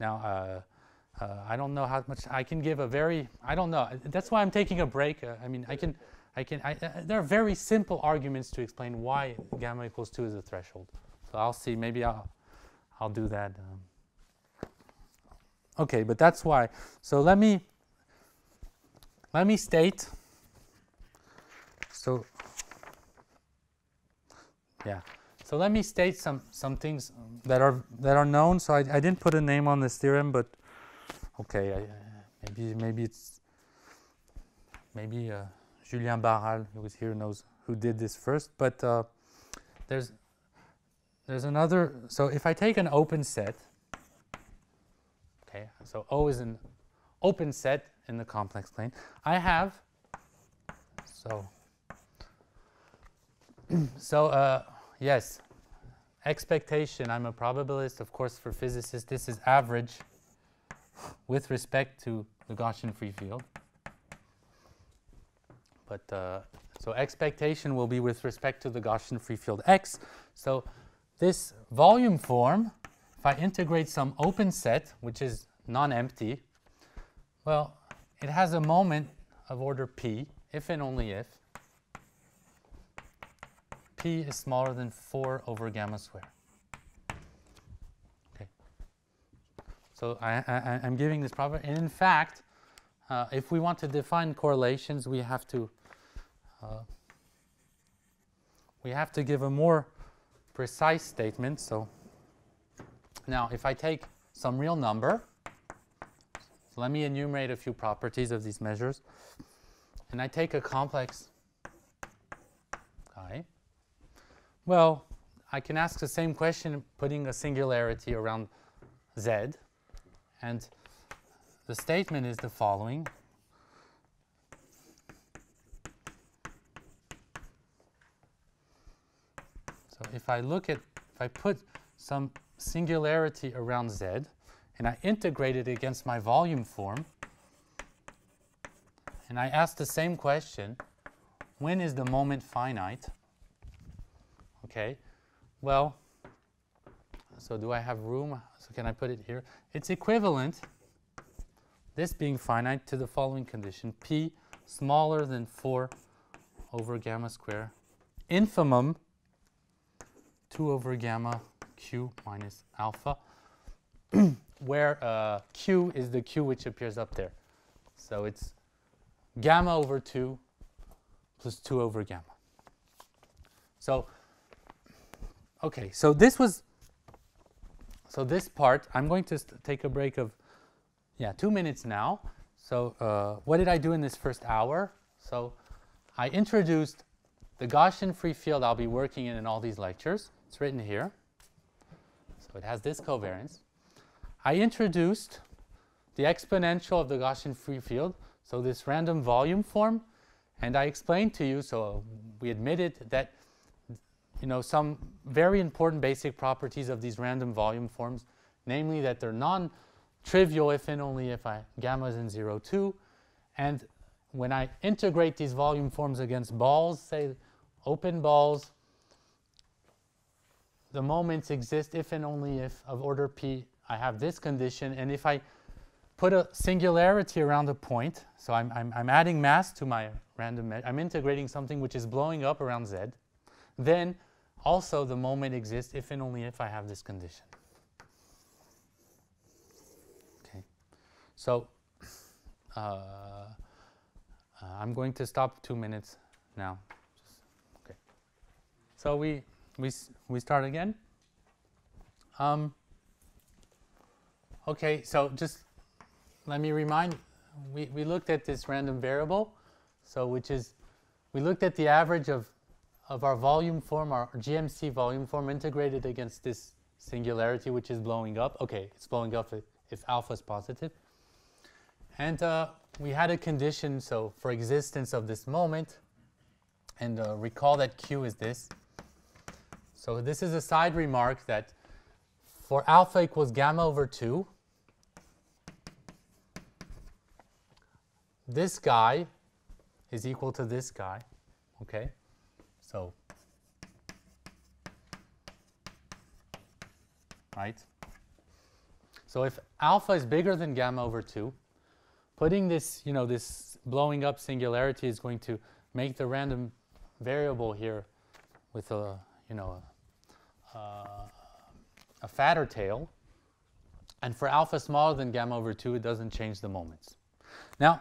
Now, uh, uh, I don't know how much I can give a very, I don't know. That's why I'm taking a break. Uh, I mean, I can, I can, I, uh, there are very simple arguments to explain why gamma equals 2 is a threshold. So I'll see, maybe I'll, I'll do that. Um. Okay, but that's why. So let me, let me state, so, yeah. So let me state some, some things that are, that are known. So I, I didn't put a name on this theorem, but okay, I, maybe, maybe it's, maybe uh, Julien Barral, who was here, knows who did this first. But uh, there's, there's another, so if I take an open set, okay, so O is an open set in the complex plane, I have, so, so uh, yes, expectation, I'm a probabilist, of course, for physicists, this is average with respect to the Gaussian free field. But uh, so expectation will be with respect to the Gaussian free field X. So this volume form, if I integrate some open set, which is non-empty, well, it has a moment of order p, if and only if. p is smaller than 4 over gamma squared. Okay. So I, I'm giving this property. And in fact, uh, if we want to define correlations, we have to uh, we have to give a more precise statement. So now, if I take some real number, so let me enumerate a few properties of these measures, and I take a complex i, well, I can ask the same question putting a singularity around z, and the statement is the following. If I look at, if I put some singularity around z, and I integrate it against my volume form, and I ask the same question, when is the moment finite? Okay, well, so do I have room? So can I put it here? It's equivalent, this being finite, to the following condition, p smaller than 4 over gamma square, infimum 2 over gamma q minus alpha, where uh, q is the q which appears up there. So it's gamma over 2 plus 2 over gamma. So, okay, so this was, so this part, I'm going to take a break of, yeah, two minutes now. So uh, what did I do in this first hour? So I introduced the Gaussian free field I'll be working in in all these lectures. It's written here. So it has this covariance. I introduced the exponential of the Gaussian free field, so this random volume form, and I explained to you, so we admitted that you know some very important basic properties of these random volume forms, namely that they're non-trivial if and only if I gamma is in 0, 2, and when I integrate these volume forms against balls, say open balls, the moments exist if and only if of order p I have this condition, and if I put a singularity around a point, so I'm, I'm, I'm adding mass to my random, I'm integrating something which is blowing up around z, then also the moment exists if and only if I have this condition. Okay, so uh, uh, I'm going to stop two minutes now. okay. So we we we start again. Um, okay, so just let me remind. We we looked at this random variable, so which is we looked at the average of of our volume form, our GMC volume form integrated against this singularity which is blowing up. Okay, it's blowing up if, if alpha is positive. And uh, we had a condition, so for existence of this moment, and uh, recall that Q is this. So this is a side remark that for alpha equals gamma over 2, this guy is equal to this guy, okay? So, right? So if alpha is bigger than gamma over 2, putting this, you know, this blowing up singularity is going to make the random variable here with a, you know, a, a fatter tail. And for alpha smaller than gamma over 2, it doesn't change the moments. Now,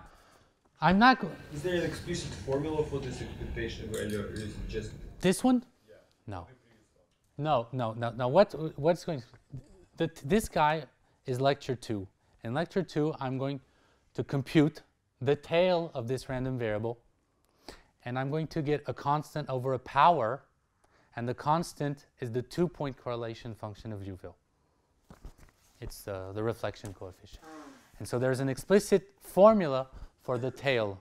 I'm not. Is there an explicit formula for this expectation value, or is it just? This one? No. No, no, no, no. What, what's going? The, this guy is lecture two. In lecture two, I'm going to compute the tail of this random variable, and I'm going to get a constant over a power, and the constant is the two-point correlation function of Liouville. It's uh, the reflection coefficient. And so there's an explicit formula for the tail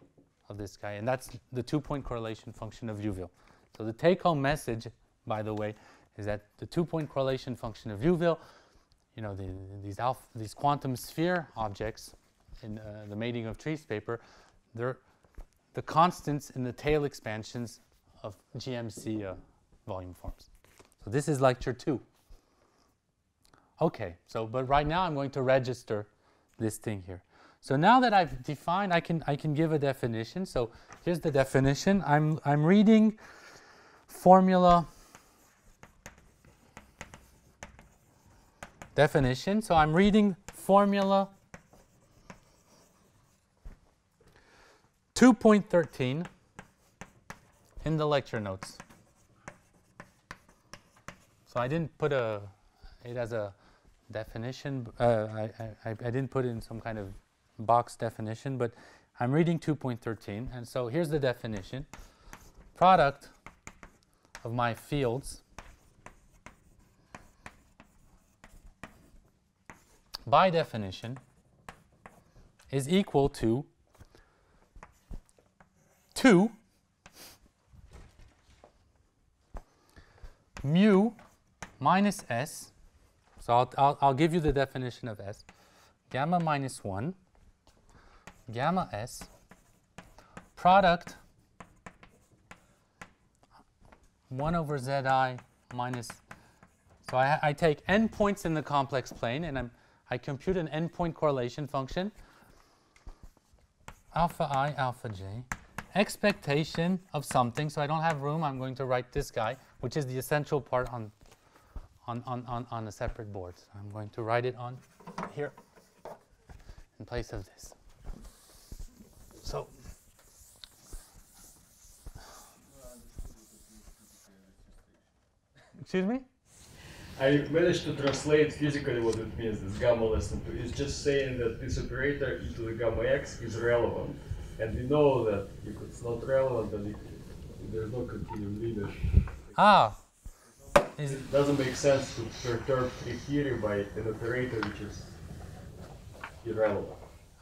of this guy, and that's the two-point correlation function of Liouville. So the take-home message, by the way, is that the two-point correlation function of Liouville, you know, the, these, these quantum sphere objects in uh, the mating of trees paper, they're the constants in the tail expansions of GMC uh, volume forms. So this is lecture two. Okay, so but right now I'm going to register this thing here. So now that I've defined, I can, I can give a definition. So here's the definition. I'm, I'm reading formula definition. So I'm reading formula 2.13 in the lecture notes. So I didn't put a it as a definition. Uh, I, I, I didn't put it in some kind of box definition, but I'm reading 2.13, and so here's the definition: product of my fields by definition is equal to 2 mu minus s. So I'll, I'll, I'll give you the definition of s. Gamma minus 1, gamma s, product 1 over zi minus, so I, I take endpoints in the complex plane and I'm, I compute an endpoint correlation function, alpha i, alpha j, expectation of something, so I don't have room, I'm going to write this guy, which is the essential part on, on, on, on, on a separate board. So I'm going to write it on here in place of this. So Excuse me? I managed to translate physically what it means, this gamma less than 2. It's just saying that this operator e to the gamma x is relevant. And we know that if it's not relevant, then it, there's no continuum limit. Ah, is, It doesn't make sense to perturb a theory by an operator which is irrelevant.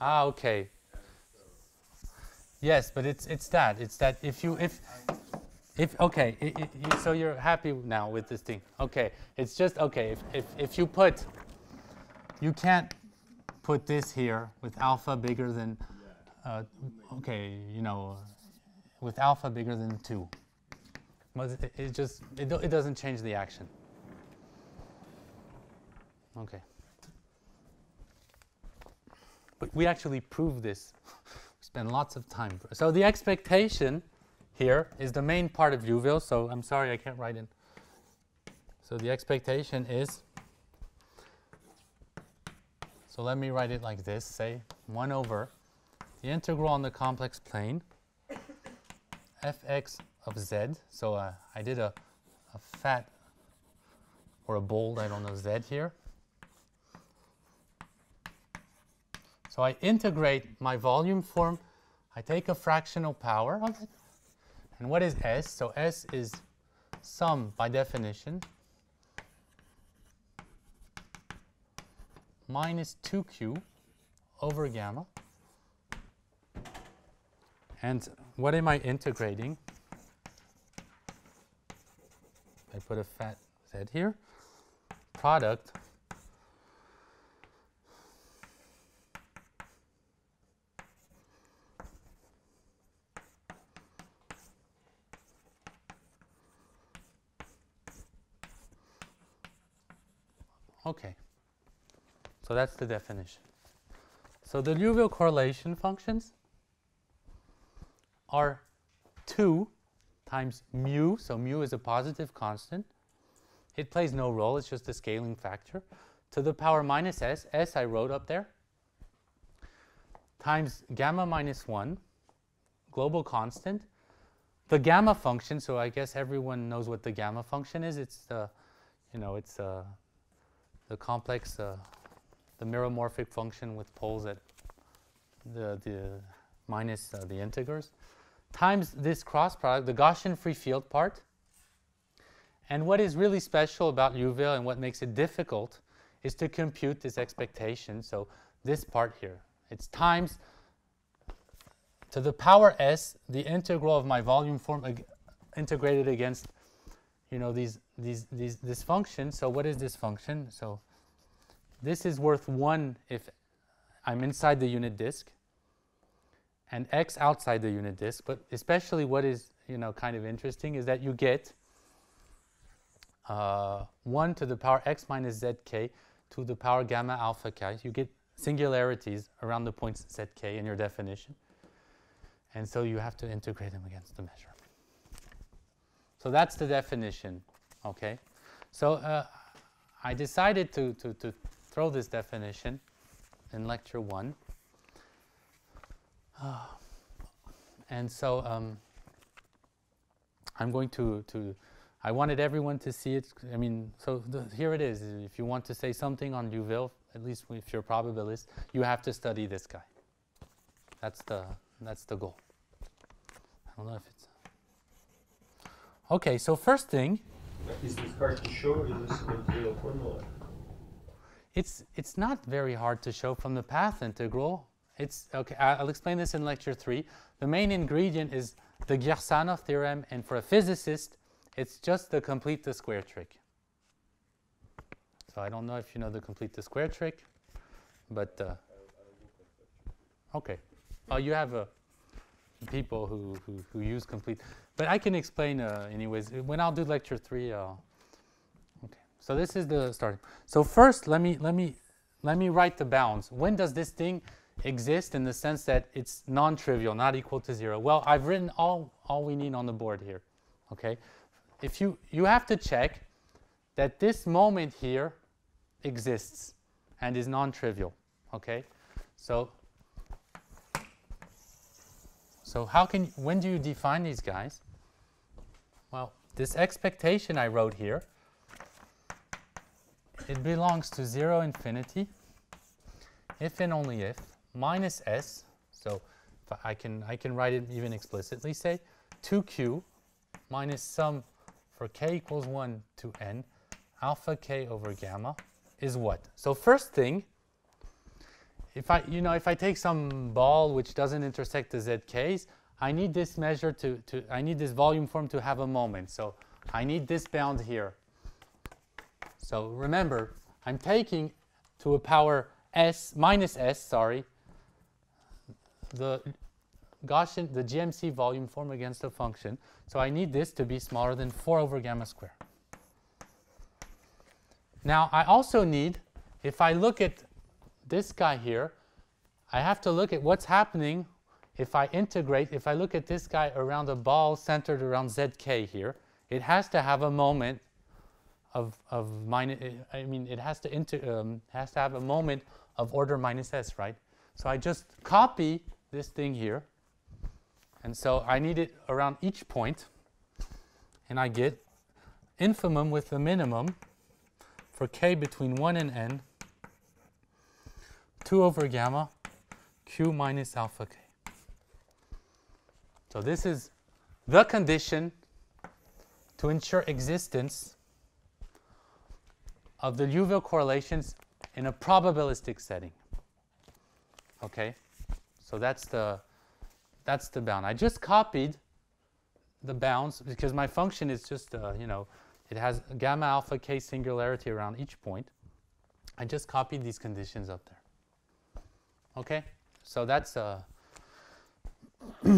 ah, okay. Yes, but it's it's that. It's that if you if if okay, i i i- so you're happy now with this thing. Okay, it's just okay. If if if you put, you can't put this here with alpha bigger than, uh, okay, you know, with alpha bigger than two. But it, just it, it doesn't change the action. Okay. But we actually prove this. We spend lots of time. So the expectation here is the main part of Liouville. So I'm sorry I can't write in. So the expectation is. So let me write it like this. Say 1 over the integral on the complex plane fx of z. So uh, I did a, a fat or a bold, I don't know, z here. So I integrate my volume form. I take a fractional power of it. And what is S? So S is sum by definition minus 2q over gamma. And what am I integrating? I put a fat z here. Product Okay. So that's the definition. So the Liouville correlation functions are 2 times mu, so mu is a positive constant. It plays no role, it's just a scaling factor, to the power minus s, s I wrote up there, times gamma minus 1, global constant. The gamma function, so I guess everyone knows what the gamma function is. It's the, you know, it's uh, the complex, uh, the meromorphic function with poles at the, the minus uh, the integers, times this cross product, the Gaussian free field part. And what is really special about Liouville and what makes it difficult is to compute this expectation. So this part here, it's times to the power s the integral of my volume form ag- integrated against you know these these these this function so what is this function so this is worth 1 if I'm inside the unit disk and x outside the unit disk but especially what is you know kind of interesting is that you get uh, 1 to the power x minus zk to the power gamma alpha k. You get singularities around the points zk in your definition. And so you have to integrate them against the measure. So that's the definition, okay? So uh, I decided to, to, to throw this definition in lecture one. and so um, I'm going to, to, I wanted everyone to see it. I mean, so the, here it is. If you want to say something on Liouville, at least if you're a probabilist, you have to study this guy. That's the, that's the goal. I don't know if it's. Okay, so first thing, Is this hard to show in this real formula? it's it's not very hard to show from the path integral. It's okay. I'll explain this in lecture three. The main ingredient is the Girsanov theorem, and for a physicist, it's just the complete the square trick. So I don't know if you know the complete the square trick, but uh, okay. Oh, you have uh, people who, who, who use complete, but I can explain uh, anyways. When I'll do lecture three, uh, okay. So this is the starting. So first, let me let me let me write the bounds. When does this thing exist in the sense that it's non-trivial, not equal to zero? Well, I've written all all we need on the board here. Okay. If you you have to check that this moment here exists and is non-trivial. Okay. So so how can when do you define these guys? Well, this expectation I wrote here, it belongs to 0 infinity if and only if minus s, so I can I can write it even explicitly say 2q minus sum for k equals 1 to n alpha k over gamma is what? So first thing, if I, you know, if I take some ball which doesn't intersect the zk's, I need this measure to, to, I need this volume form to have a moment. So I need this bound here. So remember, I'm taking to a power s, minus s, sorry, the Gaussian, the GMC volume form against a function. So I need this to be smaller than 4 over gamma square. Now I also need, if I look at this guy here, I have to look at what's happening if I integrate, if I look at this guy around a ball centered around zk here, it has to have a moment of, of minus, I mean, it has to, inter, um, has to have a moment of order minus s, right? So I just copy this thing here, and so I need it around each point, and I get infimum with the minimum for k between 1 and n, 2 over gamma q minus alpha k. So this is the condition to ensure existence of the Liouville correlations in a probabilistic setting. Okay, so that's the that's the bound. I just copied the bounds because my function is just uh, you know it has gamma alpha k singularity around each point. I just copied these conditions up there. Okay, so that's uh,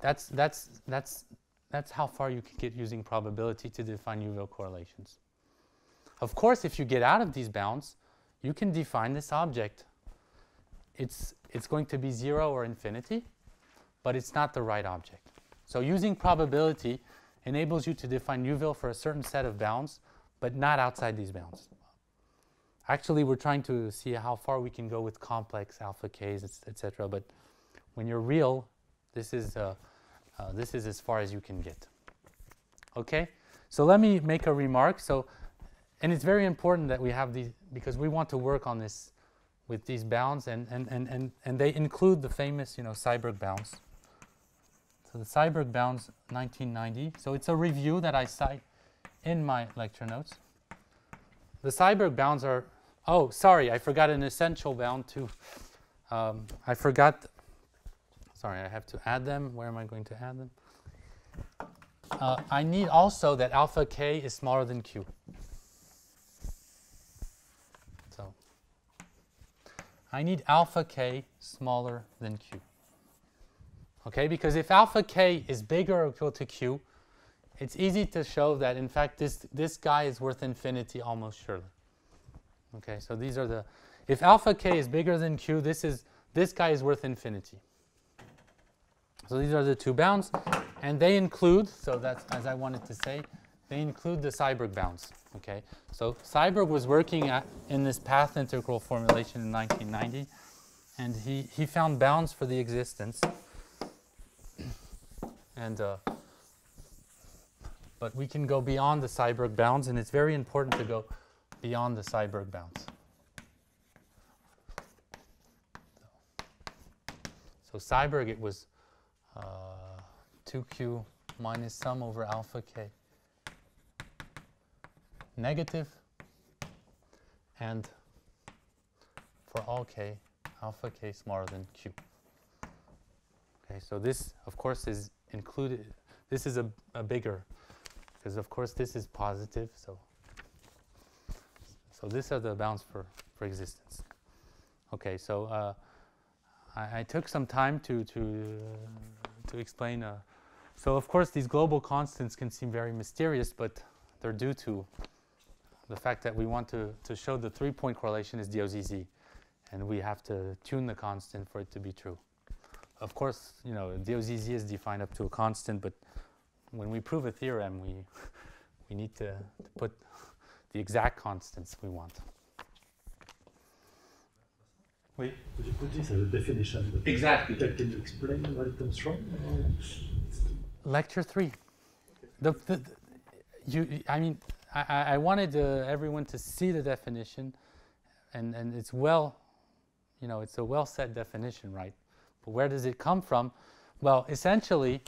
that's that's that's that's how far you can get using probability to define Liouville correlations. Of course, if you get out of these bounds, you can define this object. It's it's going to be zero or infinity, but it's not the right object. So using probability enables you to define Liouville for a certain set of bounds, but not outside these bounds. Actually, we're trying to see how far we can go with complex alpha k's, etc. But when you're real, this is uh, uh, this is as far as you can get. Okay, so let me make a remark. So, and it's very important that we have these because we want to work on this with these bounds, and and and and, and they include the famous, you know, Seiberg bounds. So the Seiberg bounds, 1990. So it's a review that I cite in my lecture notes. The Seiberg bounds are, oh, sorry, I forgot an essential bound too. Um, I forgot, sorry, I have to add them. Where am I going to add them? Uh, I need also that alpha k is smaller than q. So I need alpha k smaller than q. Okay, because if alpha k is bigger or equal to q, it's easy to show that in fact this, this guy is worth infinity almost surely. Okay, so these are the, if alpha k is bigger than q, this is, this guy is worth infinity. So these are the two bounds, and they include, so that's as I wanted to say, they include the Seiberg bounds. Okay, so Seiberg was working at, in this path integral formulation in 1990, and he, he found bounds for the existence. And uh, but we can go beyond the Seiberg bounds, and it's very important to go beyond the Seiberg bounds. So Seiberg, it was uh, 2q minus sum over alpha k negative, and for all k, alpha k smaller than q. Okay, so this, of course, is included. This is a, a bigger, because of course this is positive. So, so these are the bounds for for existence. Okay, so uh, I, I, took some time to to uh, to explain. Uh, so of course these global constants can seem very mysterious, but they're due to the fact that we want to, to show the three-point correlation is DOZZ, and we have to tune the constant for it to be true. Of course, you know, DOZZ is defined up to a constant, but when we prove a theorem, we, we need to, to put the exact constants we want. Oui. Could you put this as a definition? Exactly. Can you explain where it comes from? Lecture three. The, the, the, you, I mean, I, I wanted everyone to see the definition, and, and it's well, you know, it's a well set definition, right? But where does it come from? Well, essentially,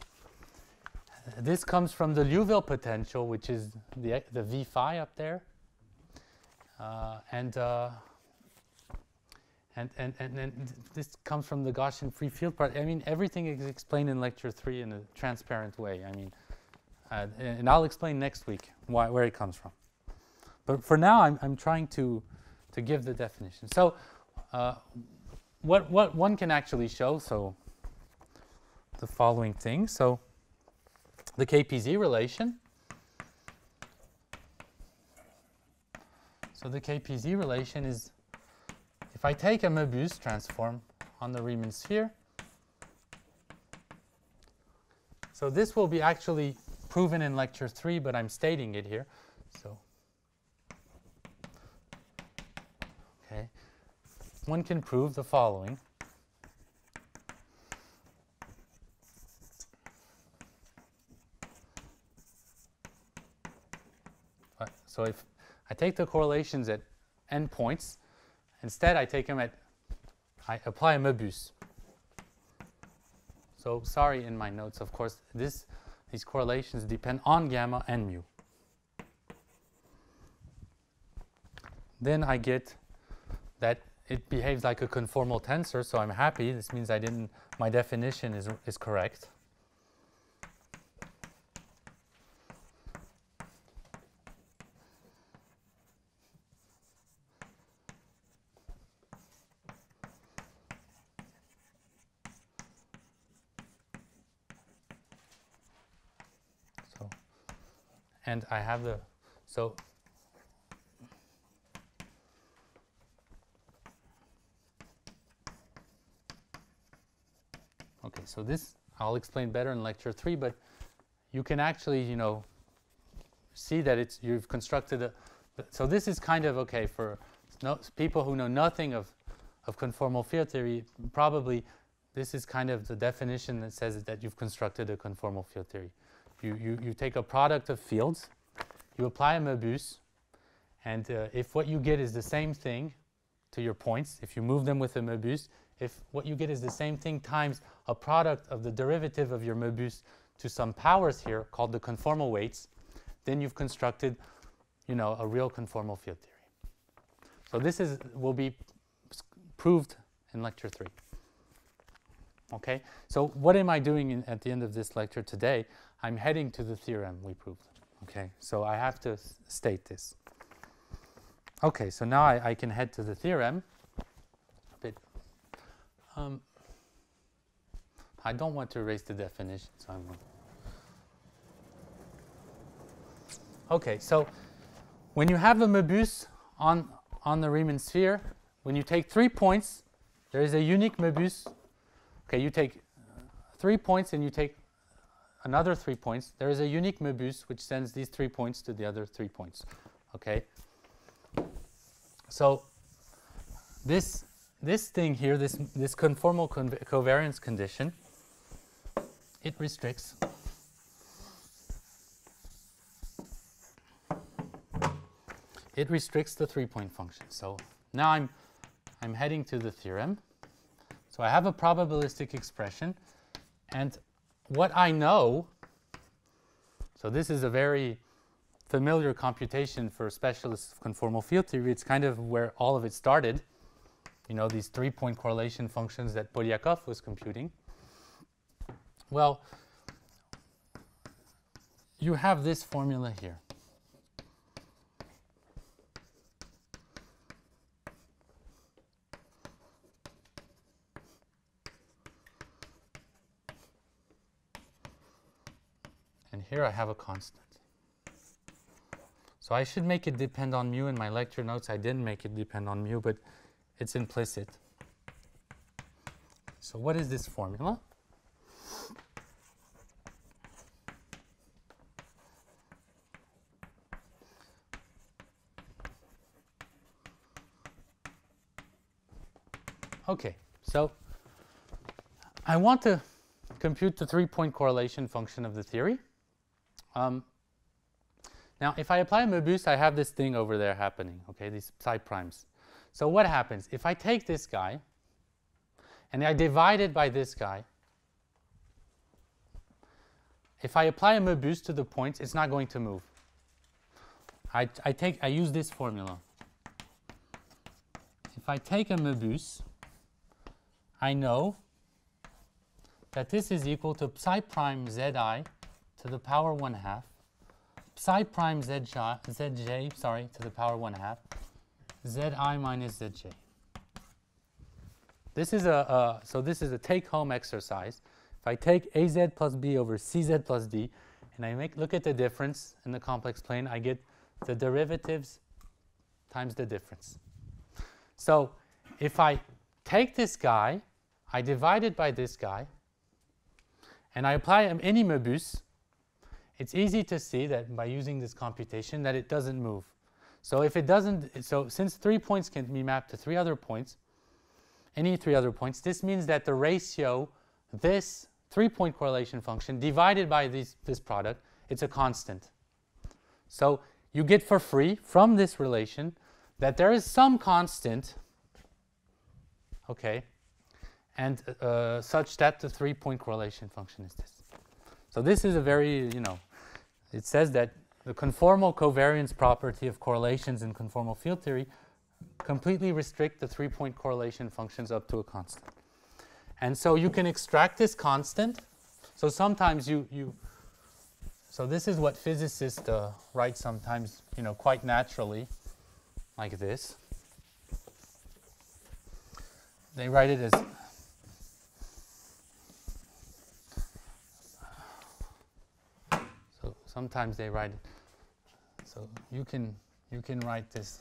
this comes from the Liouville potential, which is the, the V phi up there. Uh, and, uh, and, and, and, and this comes from the Gaussian free field part. I mean, everything is explained in lecture three in a transparent way. I mean, uh, and I'll explain next week why, where it comes from. But for now, I'm, I'm trying to, to give the definition. So uh, what, what one can actually show, so the following thing. So the KPZ relation. So the KPZ relation is, if I take a Möbius transform on the Riemann sphere, so this will be actually proven in lecture three, but I'm stating it here. So, okay, one can prove the following. So if I take the correlations at endpoints, instead I take them at, I apply a Möbius. So sorry in my notes, of course, this these correlations depend on gamma and mu. Then I get that it behaves like a conformal tensor, so I'm happy. This means I didn't, my definition is, is correct. And I have the, so Okay, so this I'll explain better in lecture three, but you can actually, you know, see that it's you've constructed a. So this is kind of okay for no, people who know nothing of of conformal field theory. Probably this is kind of the definition that says that you've constructed a conformal field theory. You, you, you take a product of fields, you apply a Möbius, and uh, if what you get is the same thing to your points, if you move them with a Möbius, if what you get is the same thing times a product of the derivative of your Möbius to some powers here called the conformal weights, then you've constructed, you know, a real conformal field theory. So this is will be proved in lecture three. Okay, so what am I doing in, at the end of this lecture today? I'm heading to the theorem we proved. Okay, so I have to state this. Okay, so now I, I, can head to the theorem. But um, I don't want to erase the definition, so I'm. Okay, so when you have a Möbius on on the Riemann sphere, when you take three points, there is a unique Möbius. Okay, you take three points and you take another three points, there is a unique Möbius which sends these three points to the other three points. Okay? So this this thing here, this this conformal conv- covariance condition, it restricts it restricts the three-point function. So now I'm I'm heading to the theorem. So I have a probabilistic expression, and what I know. So this is a very familiar computation for specialists of conformal field theory. It's kind of where all of it started. You know, these three-point correlation functions that Polyakov was computing. Well, you have this formula here. Here I have a constant. So I should make it depend on mu in my lecture notes. I didn't make it depend on mu, but it's implicit. So what is this formula? Okay, so I want to compute the three-point correlation function of the theory. Um, now, if I apply a Möbius, I have this thing over there happening, okay, these psi primes. So what happens? If I take this guy and I divide it by this guy, if I apply a Möbius to the points, it's not going to move. I, I, take, I use this formula. If I take a Möbius, I know that this is equal to psi prime zi to the power 1 half psi prime zj, zj sorry, to the power 1 half zi minus zj. This is a, uh, so this is a take-home exercise. If I take az plus b over cz plus d, and I make look at the difference in the complex plane, I get the derivatives times the difference. So if I take this guy, I divide it by this guy, and I apply any Möbius, it's easy to see that by using this computation that it doesn't move. So if it doesn't, so since three points can be mapped to three other points, any three other points, this means that the ratio, this three-point correlation function divided by these, this product, it's a constant. So you get for free from this relation that there is some constant, okay, and uh, such that the three-point correlation function is this. So this is a very, you know, it says that the conformal covariance property of correlations in conformal field theory completely restrict the three-point correlation functions up to a constant. And so you can extract this constant. So sometimes you, you so this is what physicists uh, write sometimes, you know, quite naturally, like this. They write it as sometimes they write it. So you can you can write this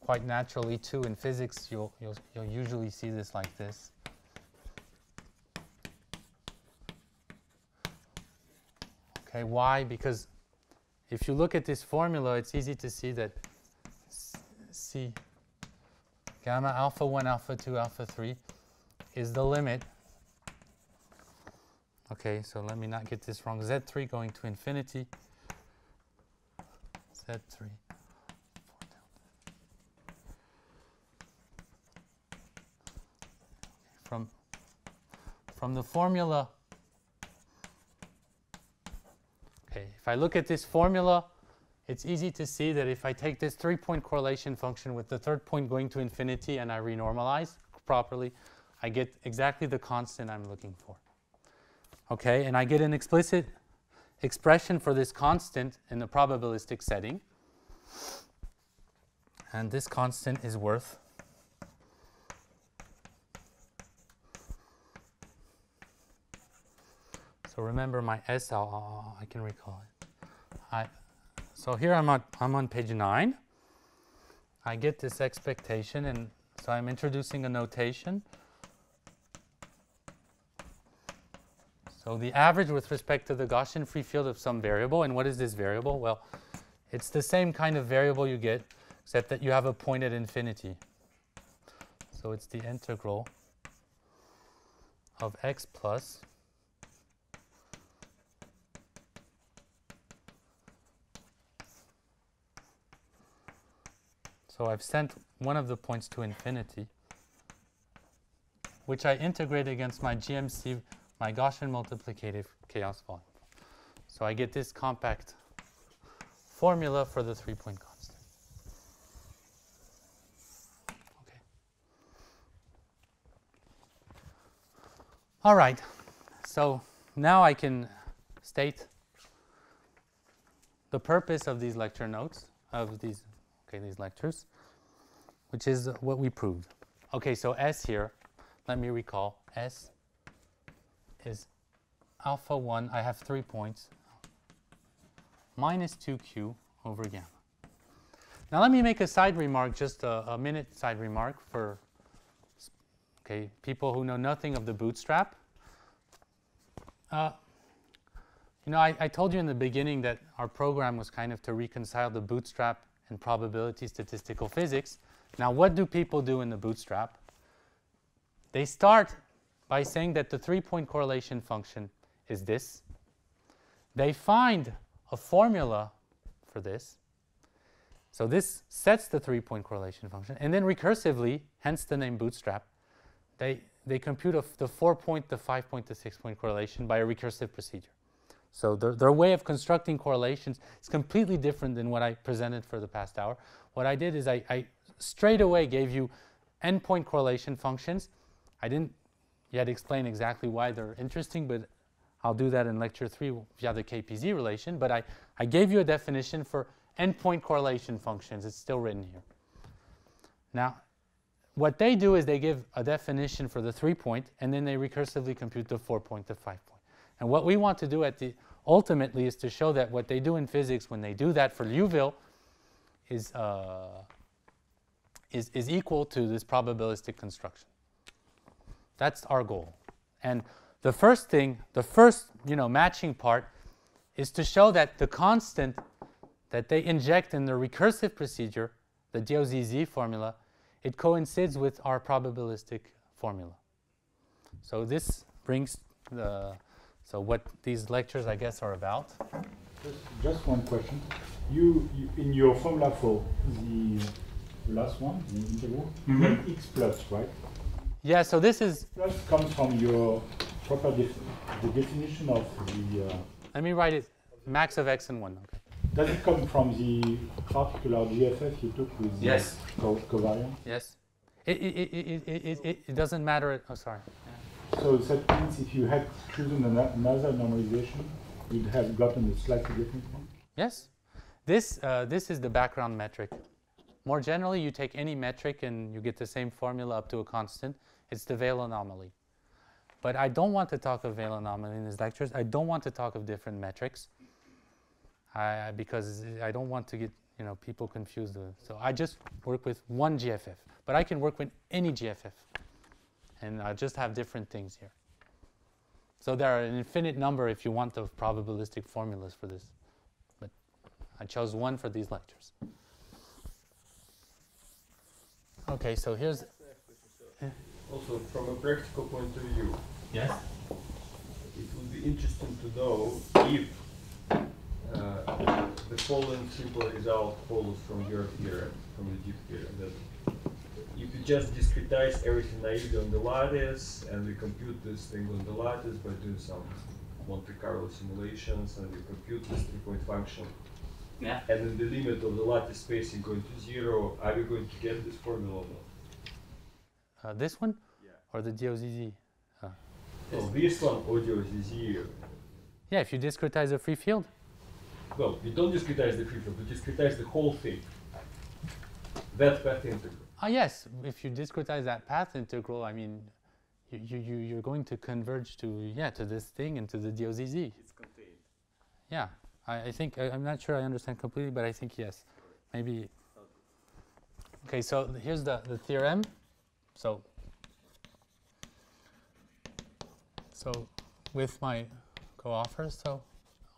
quite naturally too. In physics, you'll you'll you'll usually see this like this. Okay, why? Because if you look at this formula, it's easy to see that C gamma alpha 1, alpha 2, alpha 3 is the limit Okay, so let me not get this wrong. Z3 going to infinity. Z3. From, from the formula, okay, if I look at this formula, it's easy to see that if I take this three-point correlation function with the third point going to infinity and I renormalize properly, I get exactly the constant I'm looking for. Okay, and I get an explicit expression for this constant in the probabilistic setting. And this constant is worth So remember my S, I'll, I can recall it. I, so here I'm on, I'm on page 9. I get this expectation, and so I'm introducing a notation So the average with respect to the Gaussian free field of some variable. And what is this variable? Well, it's the same kind of variable you get, except that you have a point at infinity. So it's the integral of x plus So I've sent one of the points to infinity, which I integrate against my GMC, my Gaussian multiplicative chaos volume. So I get this compact formula for the three-point constant. Okay. All right. So now I can state the purpose of these lecture notes, of these okay, these lectures, which is what we proved. Okay, so S here, let me recall, S is alpha 1, I have three points, minus 2q over gamma. Now let me make a side remark, just a, a minute side remark for okay, people who know nothing of the bootstrap. Uh, you know, I, I, told you in the beginning that our program was kind of to reconcile the bootstrap and probability statistical physics. Now, what do people do in the bootstrap? They start by saying that the three-point correlation function is this. They find a formula for this. So this sets the three-point correlation function. And then recursively, hence the name bootstrap, they, they compute the four-point, the five-point, the six-point correlation by a recursive procedure. So their, their way of constructing correlations is completely different than what I presented for the past hour. What I did is I, I straight away gave you endpoint correlation functions. I didn't yet explain exactly why they're interesting, but I'll do that in lecture three via the KPZ relation. But I, I gave you a definition for endpoint correlation functions. It's still written here. Now, what they do is they give a definition for the three point, and then they recursively compute the four point, the five point. And what we want to do at the ultimately is to show that what they do in physics when they do that for Liouville is, uh, is, is equal to this probabilistic construction. That's our goal. And the first thing, the first you know, matching part is to show that the constant that they inject in the recursive procedure, the DOZZ formula, it coincides with our probabilistic formula. So this brings the so what these lectures, I guess, are about. Just, just one question. You, you, in your formula for the last one, the integral, mm -hmm. x plus, right? Yeah. So this is plus comes from your proper def the definition of the. Uh, Let me write it. Max of x and one. Okay. Does it come from the particular GFF you took with yes. co covariance? Yes. It, it, it, it, it, it, doesn't matter. Oh, sorry. So that means if you had chosen another normalization, you'd have gotten a slightly different one? Yes. This, uh, this is the background metric. More generally, you take any metric and you get the same formula up to a constant. It's the Weyl anomaly. But I don't want to talk of Weyl anomaly in these lectures. I don't want to talk of different metrics I, because I don't want to get you know, people confused. So I just work with one GFF. But I can work with any GFF and I just have different things here. So there are an infinite number, if you want, of probabilistic formulas for this. But I chose one for these lectures. Okay, so here's... Also, from a practical point of view, yes, it would be interesting to know if uh, the following simple result follows from your theorem, from the deep theorem, that if you just discretize everything naively on the lattice, and we compute this thing on the lattice by doing some Monte Carlo simulations, and we compute this three-point function. Yeah. And in the limit of the lattice spacing going to zero, are we going to get this formula or not? Uh, this one? Yeah. Or the DOZZ? Uh. This one or DOZZ? Yeah, if you discretize the free field. Well, you don't discretize the free field, you discretize the whole thing. That path integral. Ah, yes, if you discretize that path integral, I mean, you, you, you're going to converge to, yeah, to this thing and to the DOZZ. It's contained. Yeah, I, I think, I, am not sure I understand completely, but I think yes. Maybe. Okay, so here's the, the theorem. So, so with my co-authors, so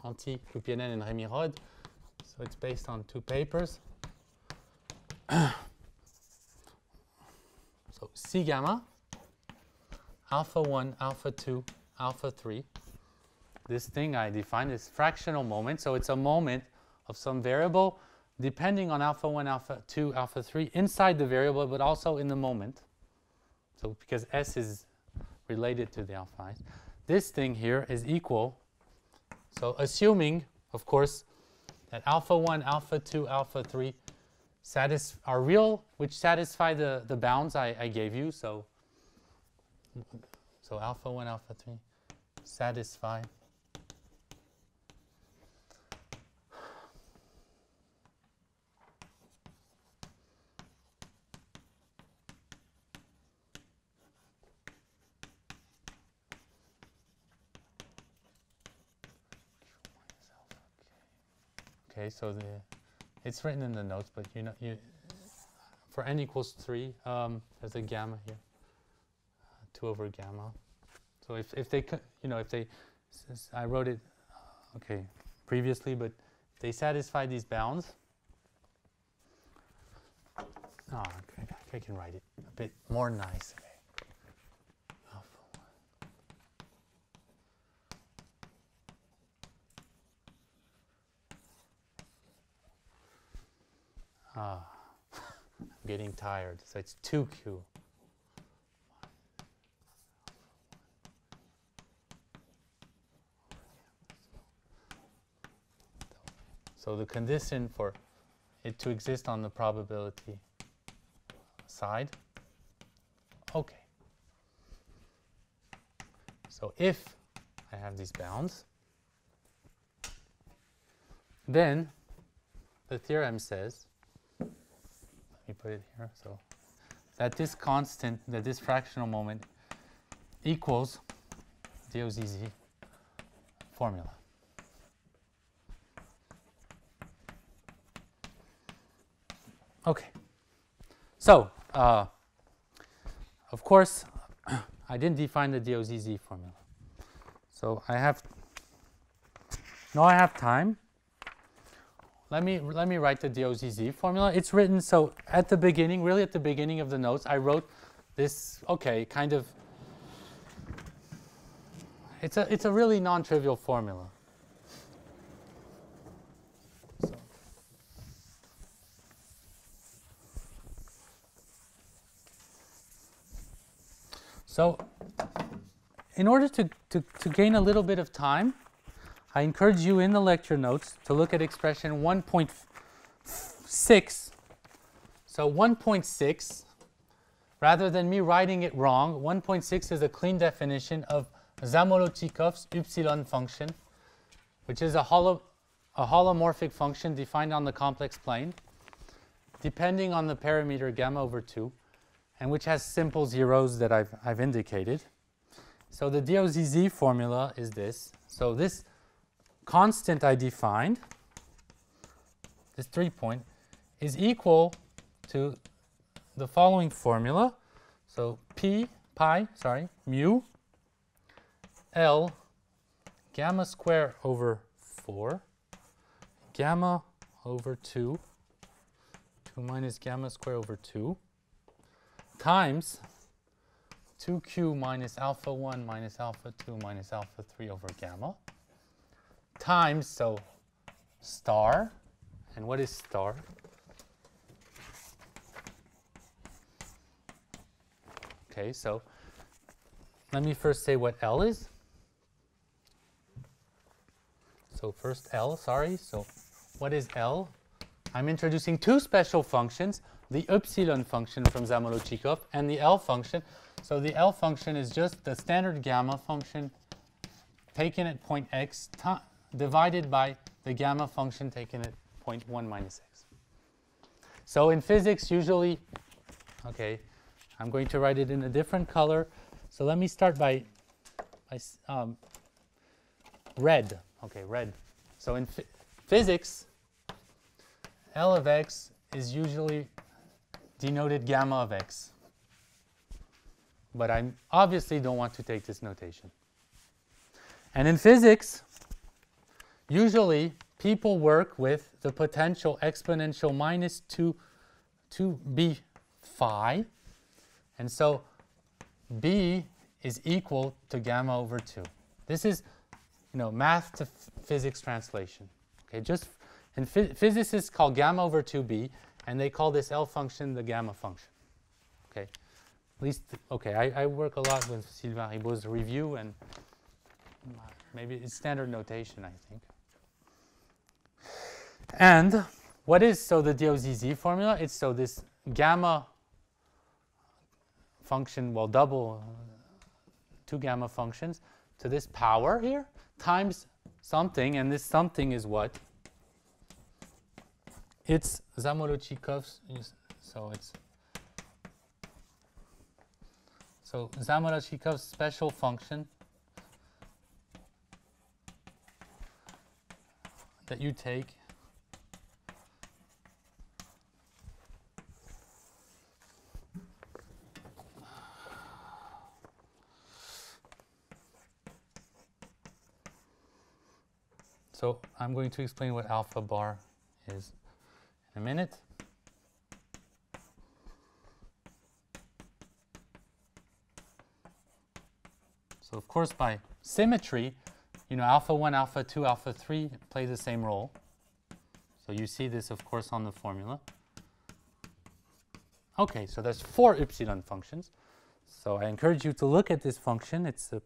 Antti Kupiainen and Remy Rhodes. So it's based on two papers. so C gamma, alpha 1, alpha 2, alpha 3. This thing I define is fractional moment. So it's a moment of some variable depending on alpha 1, alpha 2, alpha 3 inside the variable, but also in the moment. So because S is related to the alpha i's. This thing here is equal. So assuming, of course, that alpha 1, alpha 2, alpha 3 satis are real, which satisfy the, the bounds I, I gave you. So, so alpha 1, alpha 3 satisfy Okay, so the it's written in the notes, but you know you for n equals three, um, there's a gamma here, uh, two over gamma. So if if they you know if they I wrote it uh, okay previously, but they satisfy these bounds. Oh, okay, I can write it a bit more nice. I'm getting tired. So it's 2q. So the condition for it to exist on the probability side. Okay. So if I have these bounds, then the theorem says put it here. So that this constant, that this fractional moment equals the DOZZ formula. Okay. So, uh, of course, I didn't define the DOZZ formula. So I have, now I have time let me, let me write the DOZZ formula. It's written, so at the beginning, really at the beginning of the notes, I wrote this, okay, kind of, it's a, it's a really non-trivial formula. So. so in order to, to, to gain a little bit of time, I encourage you in the lecture notes to look at expression 1.6. So 1.6, rather than me writing it wrong, 1.6 is a clean definition of Zamolodchikov's upsilon function, which is a, holo a holomorphic function defined on the complex plane, depending on the parameter gamma over 2, and which has simple zeros that I've, I've indicated. So the DOZZ formula is this. So this constant I defined, this three point, is equal to the following formula. So p pi, sorry, mu L gamma square over 4 gamma over 2 2 minus gamma square over 2 times 2q minus alpha 1 minus alpha 2 minus alpha 3 over gamma times, so star. And what is star? Okay, so let me first say what L is. So first L, sorry. So what is L? I'm introducing two special functions, the upsilon function from Zamolodchikov and the L function. So the L function is just the standard gamma function taken at point x divided by the gamma function taken at 0.1 minus x. So in physics, usually, okay, I'm going to write it in a different color. So let me start by, by um, red. Okay, red. So in physics, L of x is usually denoted gamma of x. But I obviously don't want to take this notation. And in physics, usually people work with the potential exponential minus 2, 2b phi. And so b is equal to gamma over 2. This is, you know, math to physics translation. Okay, just and physicists call gamma over 2b, and they call this L function the gamma function. Okay, at least okay. I, I work a lot with Sylvain Ribault's review, and uh, maybe it's standard notation, I think. And what is so the DOZZ formula? It's so this gamma function, well, double two gamma functions to this power here times something, and this something is what? It's Zamolodchikov's, so it's so Zamolodchikov's special function that you take So I'm going to explain what alpha bar is in a minute. So of course by symmetry, you know, alpha 1, alpha 2, alpha 3 play the same role. So you see this, of course, on the formula. Okay, so there's four upsilon functions. So I encourage you to look at this function. It's a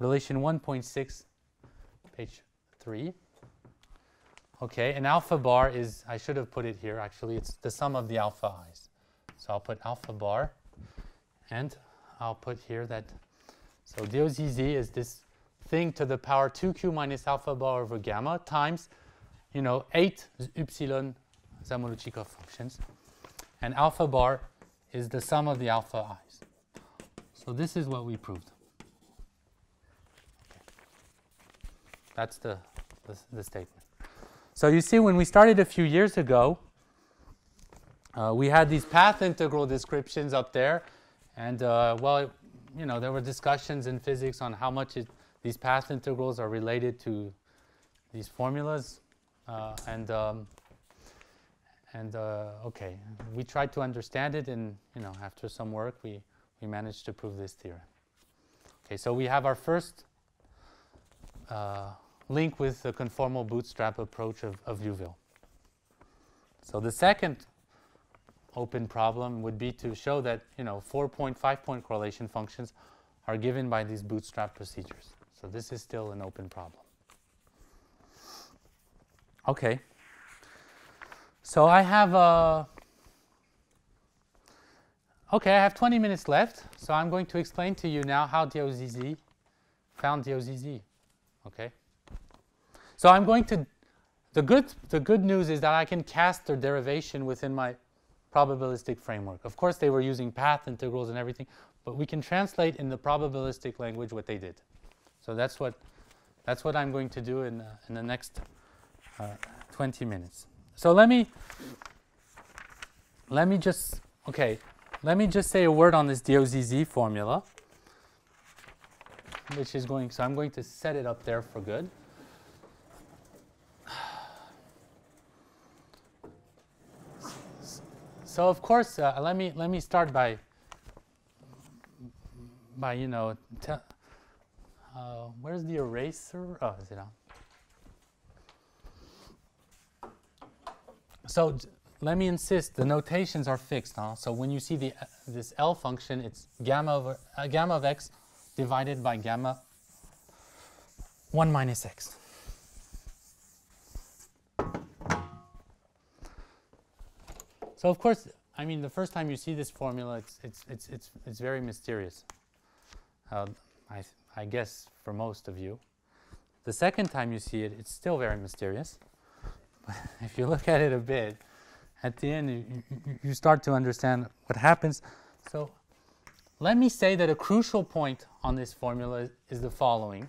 relation 1.6, page 3. Okay, and alpha bar is, I should have put it here actually, it's the sum of the alpha i's. So I'll put alpha bar and I'll put here that, so DOZZ is this thing to the power 2q minus alpha bar over gamma times, you know, 8 upsilon Zamolodchikov functions. And alpha bar is the sum of the alpha i's. So this is what we proved. That's the, the, the statement. So you see, when we started a few years ago, uh, we had these path integral descriptions up there. And, uh, well, you know, there were discussions in physics on how much it, these path integrals are related to these formulas. Uh, and, um, and uh, okay, we tried to understand it. And, you know, after some work, we, we managed to prove this theorem. Okay, so we have our first uh, link with the conformal bootstrap approach of, of Liouville. So the second open problem would be to show that you know four point, five point correlation functions are given by these bootstrap procedures. So this is still an open problem. Okay. So I have a uh, okay, I have 20 minutes left. So I'm going to explain to you now how DOZZ found DOZZ. Okay. So I'm going to, the good, the good news is that I can cast their derivation within my probabilistic framework. Of course, they were using path integrals and everything, but we can translate in the probabilistic language what they did. So that's what, that's what I'm going to do in, uh, in the next uh, 20 minutes. So let me, let me just, okay, let me just say a word on this DOZZ formula, which is going, so I'm going to set it up there for good. So of course, uh, let me let me start by by you know, uh, where's the eraser? Oh, is it on? So let me insist, the notations are fixed. Huh? So when you see the uh, this L function, it's gamma over uh, gamma of x divided by gamma 1 minus x. So of course, I mean, the first time you see this formula, it's it's it's it's it's very mysterious. Uh, I I guess for most of you. The second time you see it, it's still very mysterious. But if you look at it a bit, at the end, you, you, you start to understand what happens. So let me say that a crucial point on this formula is, is the following.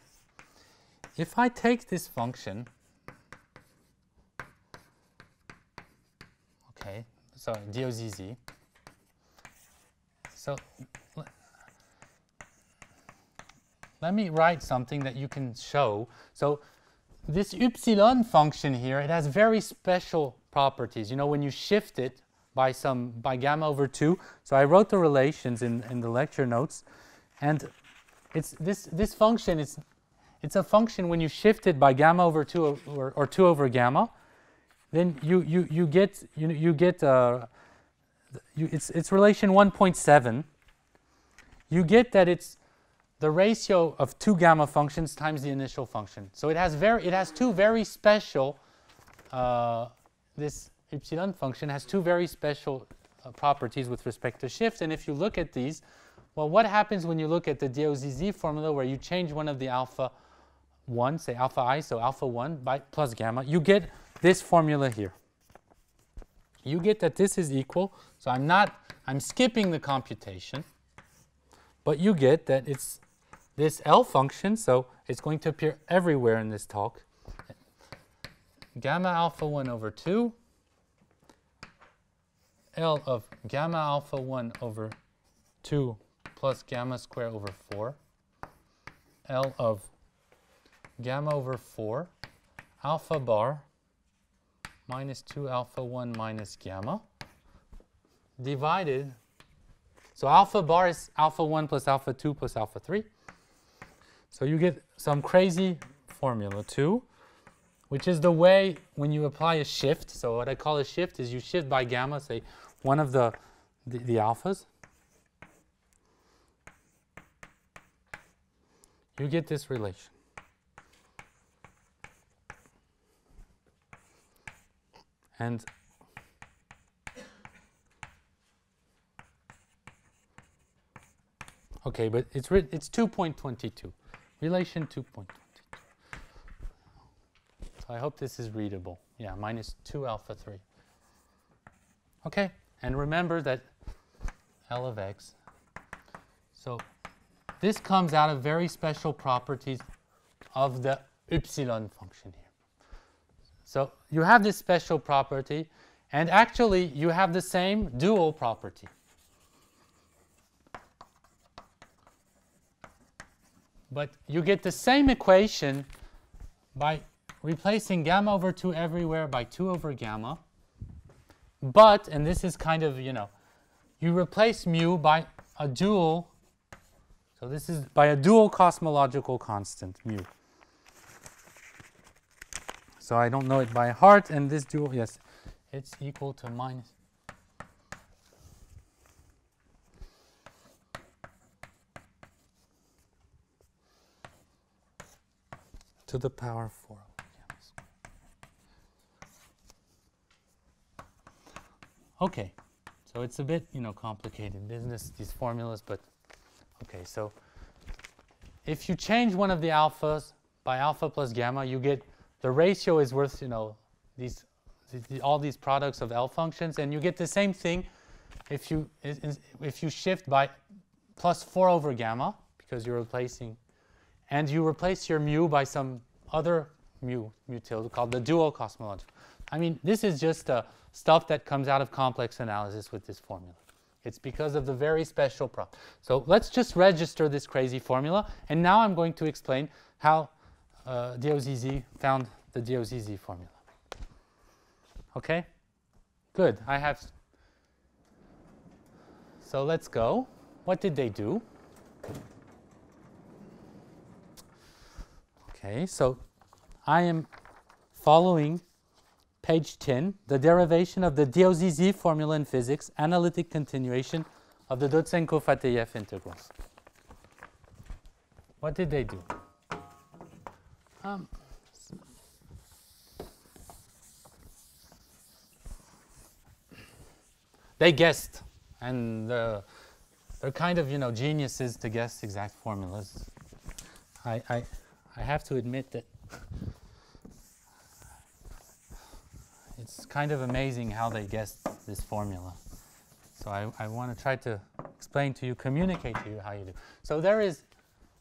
If I take this function, okay, sorry, DOZZ. So let me write something that you can show. So this upsilon function here, it has very special properties. You know, when you shift it by some by gamma over 2. So I wrote the relations in, in the lecture notes. And it's this this function is it's a function when you shift it by gamma over 2 o- or, or 2 over gamma, then you you, you get you, you get uh, you, it's it's relation 1.7. You get that it's the ratio of two gamma functions times the initial function. So it has very it has two very special uh, this upsilon function has two very special uh, properties with respect to shift. And if you look at these, well, what happens when you look at the DOZZ formula where you change one of the alpha 1, say alpha i, so alpha 1 by plus gamma, you get this formula here. You get that this is equal, so I'm not, I'm skipping the computation, but you get that it's this L function, so it's going to appear everywhere in this talk. Gamma alpha 1 over 2 L of gamma alpha 1 over 2 plus gamma square over 4, L of gamma over 4, alpha bar minus 2 alpha 1 minus gamma, divided, so alpha bar is alpha 1 plus alpha 2 plus alpha 3. So you get some crazy formula 2 which is the way when you apply a shift. So what I call a shift is you shift by gamma, say one of the, the, the alphas. You get this relation. And okay, but it's it's 2.22, relation 2.22. So I hope this is readable. Yeah, minus 2 alpha 3. Okay, and remember that L of x. So this comes out of very special properties of the upsilon function here. So you have this special property, and actually you have the same dual property. But you get the same equation by replacing gamma over 2 everywhere by 2 over gamma. But, and this is kind of, you know, you replace mu by a dual, so this is by a dual cosmological constant, mu. So I don't know it by heart, and this dual, yes, it's equal to minus. To the power 4. gamma. Okay, so it's a bit, you know, complicated business, these formulas, but okay, so if you change one of the alphas by alpha plus gamma, you get the ratio is worth, you know, these, the- all these products of L functions, and you get the same thing if you if you shift by plus 4 over gamma because you're replacing, and you replace your mu by some other mu mutil called the dual cosmological. I mean, this is just uh, stuff that comes out of complex analysis with this formula. It's because of the very special prop. So let's just register this crazy formula, and now I'm going to explain how uh, DOZZ found the DOZZ formula. Okay? Good. I have. So let's go. What did they do? Okay, so I am following page 10, the derivation of the DOZZ formula in physics, analytic continuation of the Dotsenko-Fateev integrals. What did they do? Um, they guessed, and uh, they're kind of, you know, geniuses to guess exact formulas. I, I, I have to admit that it's kind of amazing how they guessed this formula. So I, I want to try to explain to you, communicate to you how you do. So there is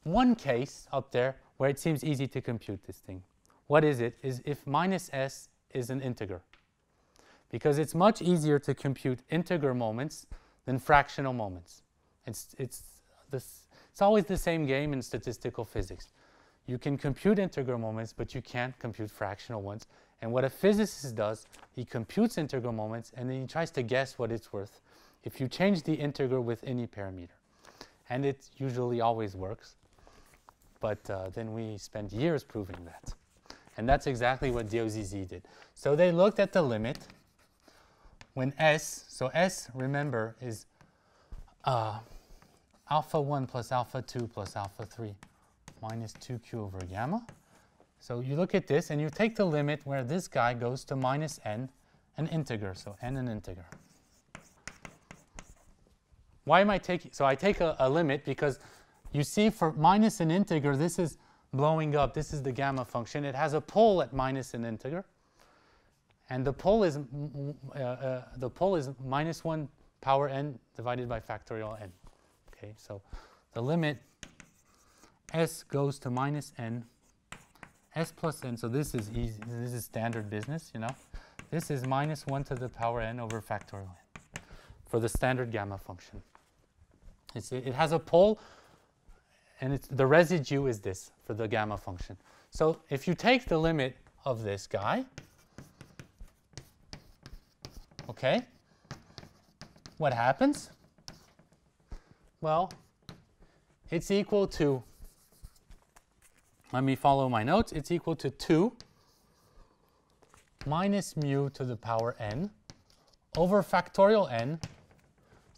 one case up there where it seems easy to compute this thing. What is it? Is if minus s is an integer. Because it's much easier to compute integer moments than fractional moments. It's, it's, this, It's always the same game in statistical physics. You can compute integral moments, but you can't compute fractional ones. And what a physicist does, he computes integral moments and then he tries to guess what it's worth if you change the integral with any parameter. And it usually always works. But uh, then we spent years proving that. And that's exactly what DOZZ did. So they looked at the limit when S, so S, remember, is uh, alpha 1 plus alpha 2 plus alpha 3 minus 2q over gamma. So you look at this and you take the limit where this guy goes to minus n, an integer, so n an integer. Why am I taking, so I take a, a limit because you see for minus an integer, this is blowing up. This is the gamma function. It has a pole at minus an integer. And the pole is, uh, uh, the pole is minus 1 power n divided by factorial n. Okay, so the limit s goes to minus n, s plus n, so this is easy, this is standard business, you know. This is minus 1 to the power n over factorial n for the standard gamma function. It's, it has a pole, and the residue is this for the gamma function. So if you take the limit of this guy, okay, what happens? Well, it's equal to, let me follow my notes, it's equal to 2 minus mu to the power n over factorial n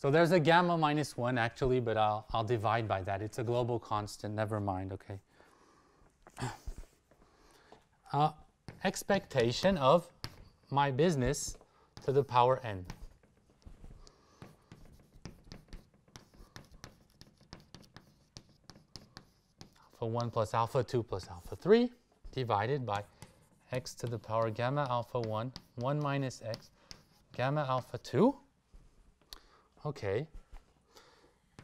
so there's a gamma minus 1 actually, but I'll, I'll divide by that. It's a global constant, never mind, okay. Uh, expectation of my business to the power n. Alpha 1 plus alpha 2 plus alpha 3 divided by x to the power gamma alpha 1, 1 minus x, gamma alpha 2 Okay.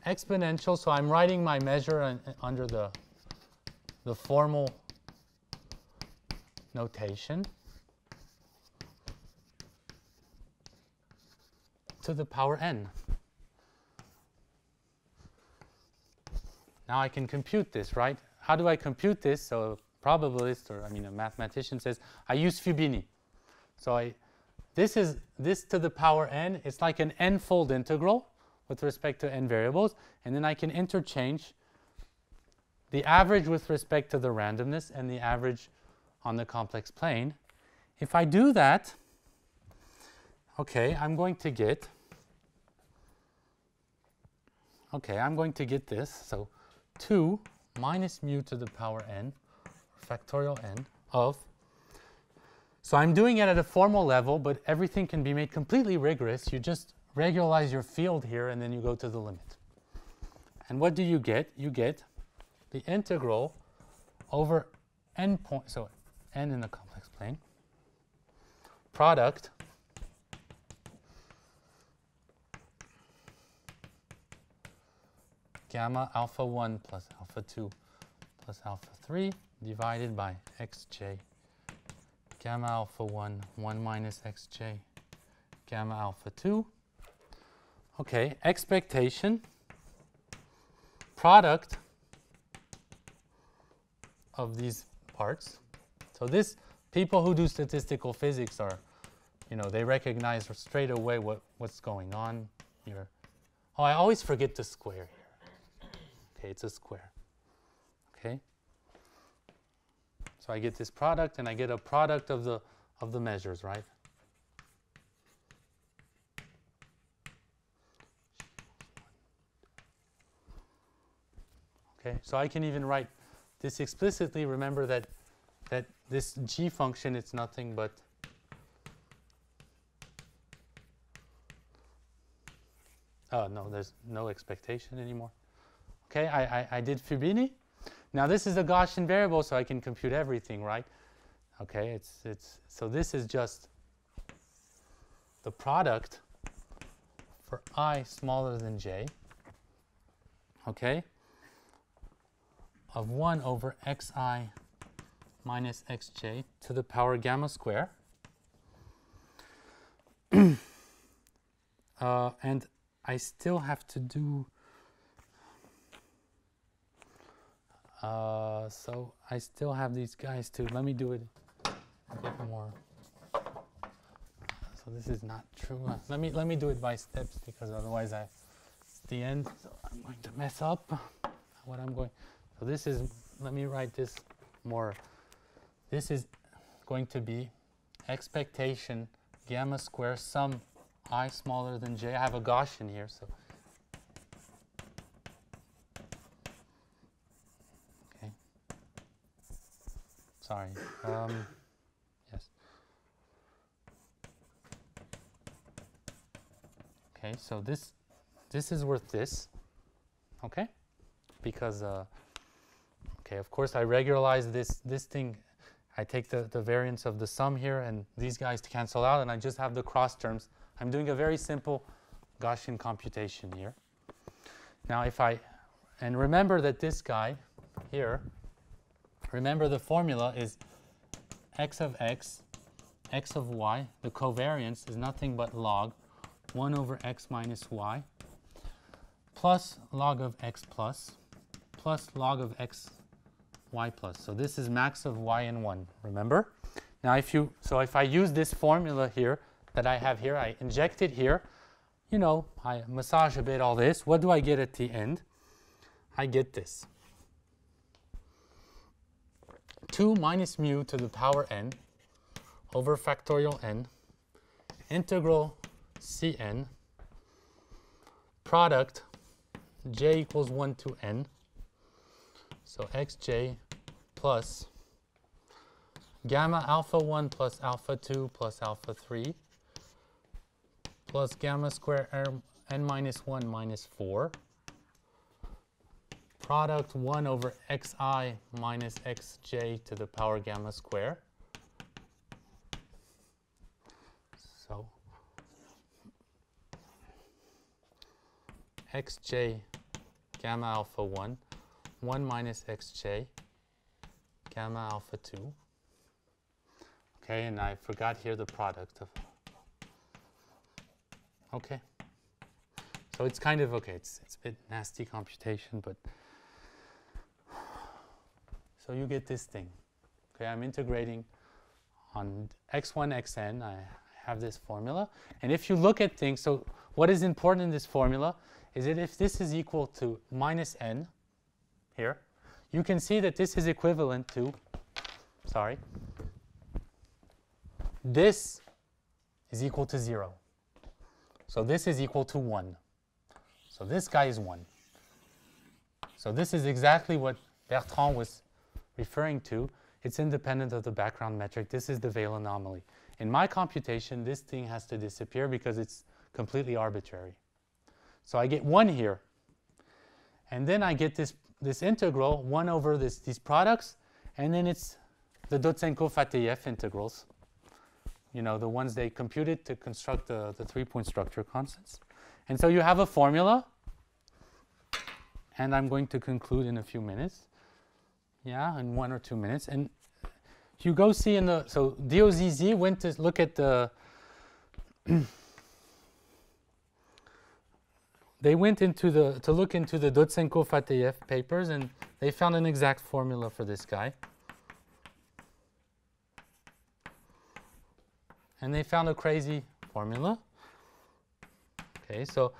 Exponential, so I'm writing my measure under the, the formal notation to the power n. Now I can compute this, right? How do I compute this? So a probabilist, or I mean a mathematician says, I use Fubini. So I this is this to the power n. It's like an n-fold integral with respect to n variables. And then I can interchange the average with respect to the randomness and the average on the complex plane. If I do that, okay, I'm going to get, okay, I'm going to get this. So 2 minus mu to the power n, factorial n, of so I'm doing it at a formal level, but everything can be made completely rigorous. You just regularize your field here, and then you go to the limit. And what do you get? You get the integral over n point, so n in the complex plane, product gamma alpha 1 plus alpha 2 plus alpha 3 divided by xj gamma alpha 1, 1 minus xj, gamma alpha 2. Okay, expectation, product of these parts. So this, people who do statistical physics are, you know, they recognize straight away what, what's going on here. Oh, I always forget the square here. Okay, it's a square. Okay. So I get this product and I get a product of the, of the measures, right? Okay, so I can even write this explicitly. Remember that, that this g function, it's nothing but Oh, no, there's no expectation anymore. Okay, I, I, I did Fubini. Now this is a Gaussian variable, so I can compute everything, right? Okay, it's, it's, so this is just the product for i smaller than j, okay, of 1 over xi minus xj to the power gamma square. uh, and I still have to do Uh, so I still have these guys too. Let me do it a bit more. So this is not true. Uh, let me let me do it by steps because otherwise I it's the end. So I'm going to mess up what I'm going. So this is let me write this more. This is going to be expectation gamma square sum i smaller than j. I have a Gaussian here, so Sorry. Um, yes. Okay, so this this is worth this. Okay, because uh, okay, of course I regularize this this thing. I take the, the variance of the sum here and these guys cancel out and I just have the cross terms. I'm doing a very simple Gaussian computation here. Now if I, and remember that this guy here, remember the formula is x of x, x of y, the covariance is nothing but log 1 over x minus y plus log of x plus plus log of x y plus. So this is max of y and 1, remember? Now if you, so if I use this formula here that I have here, I inject it here, you know, I massage a bit all this, what do I get at the end? I get this. 2 minus mu to the power n over factorial n integral cn product j equals 1 to n. So xj plus gamma alpha 1 plus alpha 2 plus alpha 3 plus gamma square n minus 1 minus 4 product 1 over xi minus xj to the power gamma square. So xj gamma alpha 1, 1 minus xj gamma alpha 2. Okay, and I forgot here the product of. Okay. So it's kind of okay, it's, it's a bit nasty computation, but. So you get this thing. Okay, I'm integrating on x1, xn. I have this formula. And if you look at things, so what is important in this formula is that if this is equal to minus n here, you can see that this is equivalent to, sorry, this is equal to 0. So this is equal to 1. So this guy is 1. So this is exactly what Bertrand was referring to. It's independent of the background metric. This is the Weyl anomaly. In my computation, this thing has to disappear because it's completely arbitrary. So I get 1 here. And then I get this, this integral, 1 over this, these products, and then it's the Dotsenko-Fateev integrals. You know, the ones they computed to construct the, the three-point structure constants. And so you have a formula, and I'm going to conclude in a few minutes. Yeah, in one or two minutes. And you go see in the, so DOZZ went to look at the, they went into the, to look into the Dotsenko-Fateev papers and they found an exact formula for this guy. And they found a crazy formula. Okay, so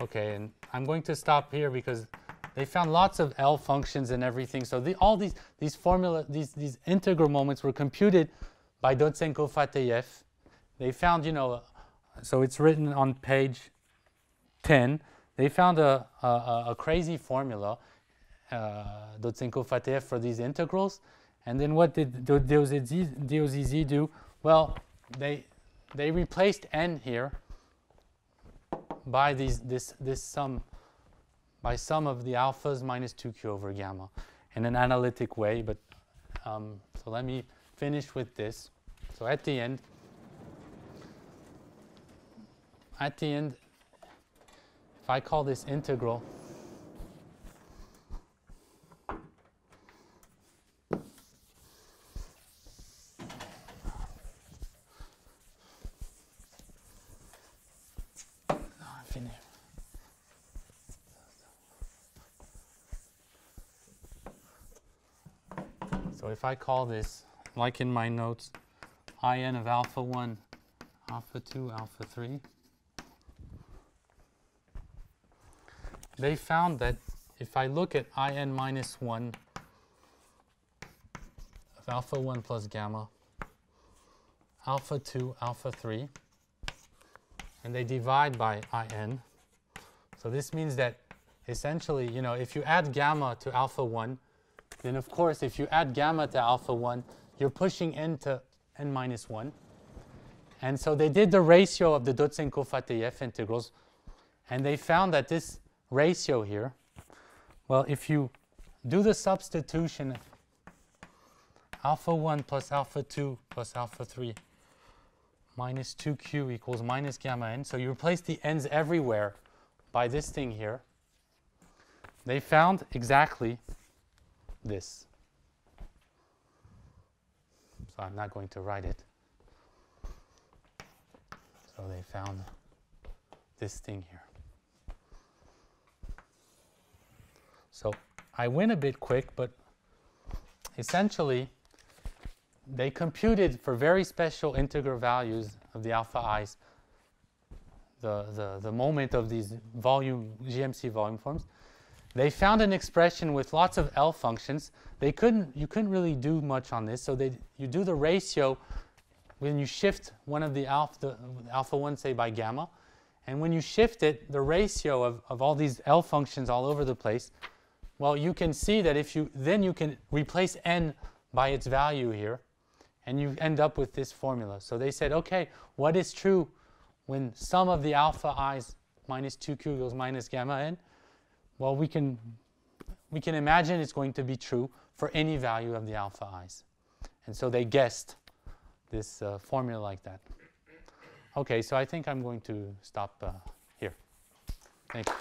Okay, and I'm going to stop here because they found lots of L functions and everything. So the, all these these formula these these integral moments were computed by Dotsenko Fateev. They found, you know, so it's written on page 10. They found a a, a crazy formula, uh, Dotsenko Fateev for these integrals. And then what did DOZZ do? Well, they they replaced n here by these, this, this sum, by sum of the alphas minus 2q over gamma in an analytic way. But um, so let me finish with this. So at the end, at the end, if I call this integral if I call this, like in my notes, in of alpha 1, alpha 2, alpha 3, they found that if I look at in minus 1 of alpha 1 plus gamma, alpha 2, alpha 3, and they divide by in. So this means that essentially, you know, if you add gamma to alpha 1, then of course if you add gamma to alpha 1, you're pushing n to n minus 1. And so they did the ratio of the Dotsenko-Fateev integrals, and they found that this ratio here, well, if you do the substitution, alpha 1 plus alpha 2 plus alpha 3 minus 2q equals minus gamma n. So you replace the n's everywhere by this thing here. They found exactly this. So I'm not going to write it. So they found this thing here. So I went a bit quick, but essentially they computed for very special integer values of the alpha i's the, the, the moment of these volume GMC volume forms. They found an expression with lots of L functions. They couldn't, you couldn't really do much on this, so they, you do the ratio when you shift one of the alpha, the alpha 1, say, by gamma. And when you shift it, the ratio of, of all these L functions all over the place, well, you can see that if you, then you can replace n by its value here, and you end up with this formula. So they said, okay, what is true when sum of the alpha i's minus 2q goes minus gamma n? Well, we can, we can imagine it's going to be true for any value of the alpha i's. And so they guessed this uh, formula like that. Okay, so I think I'm going to stop uh, here. Thank you.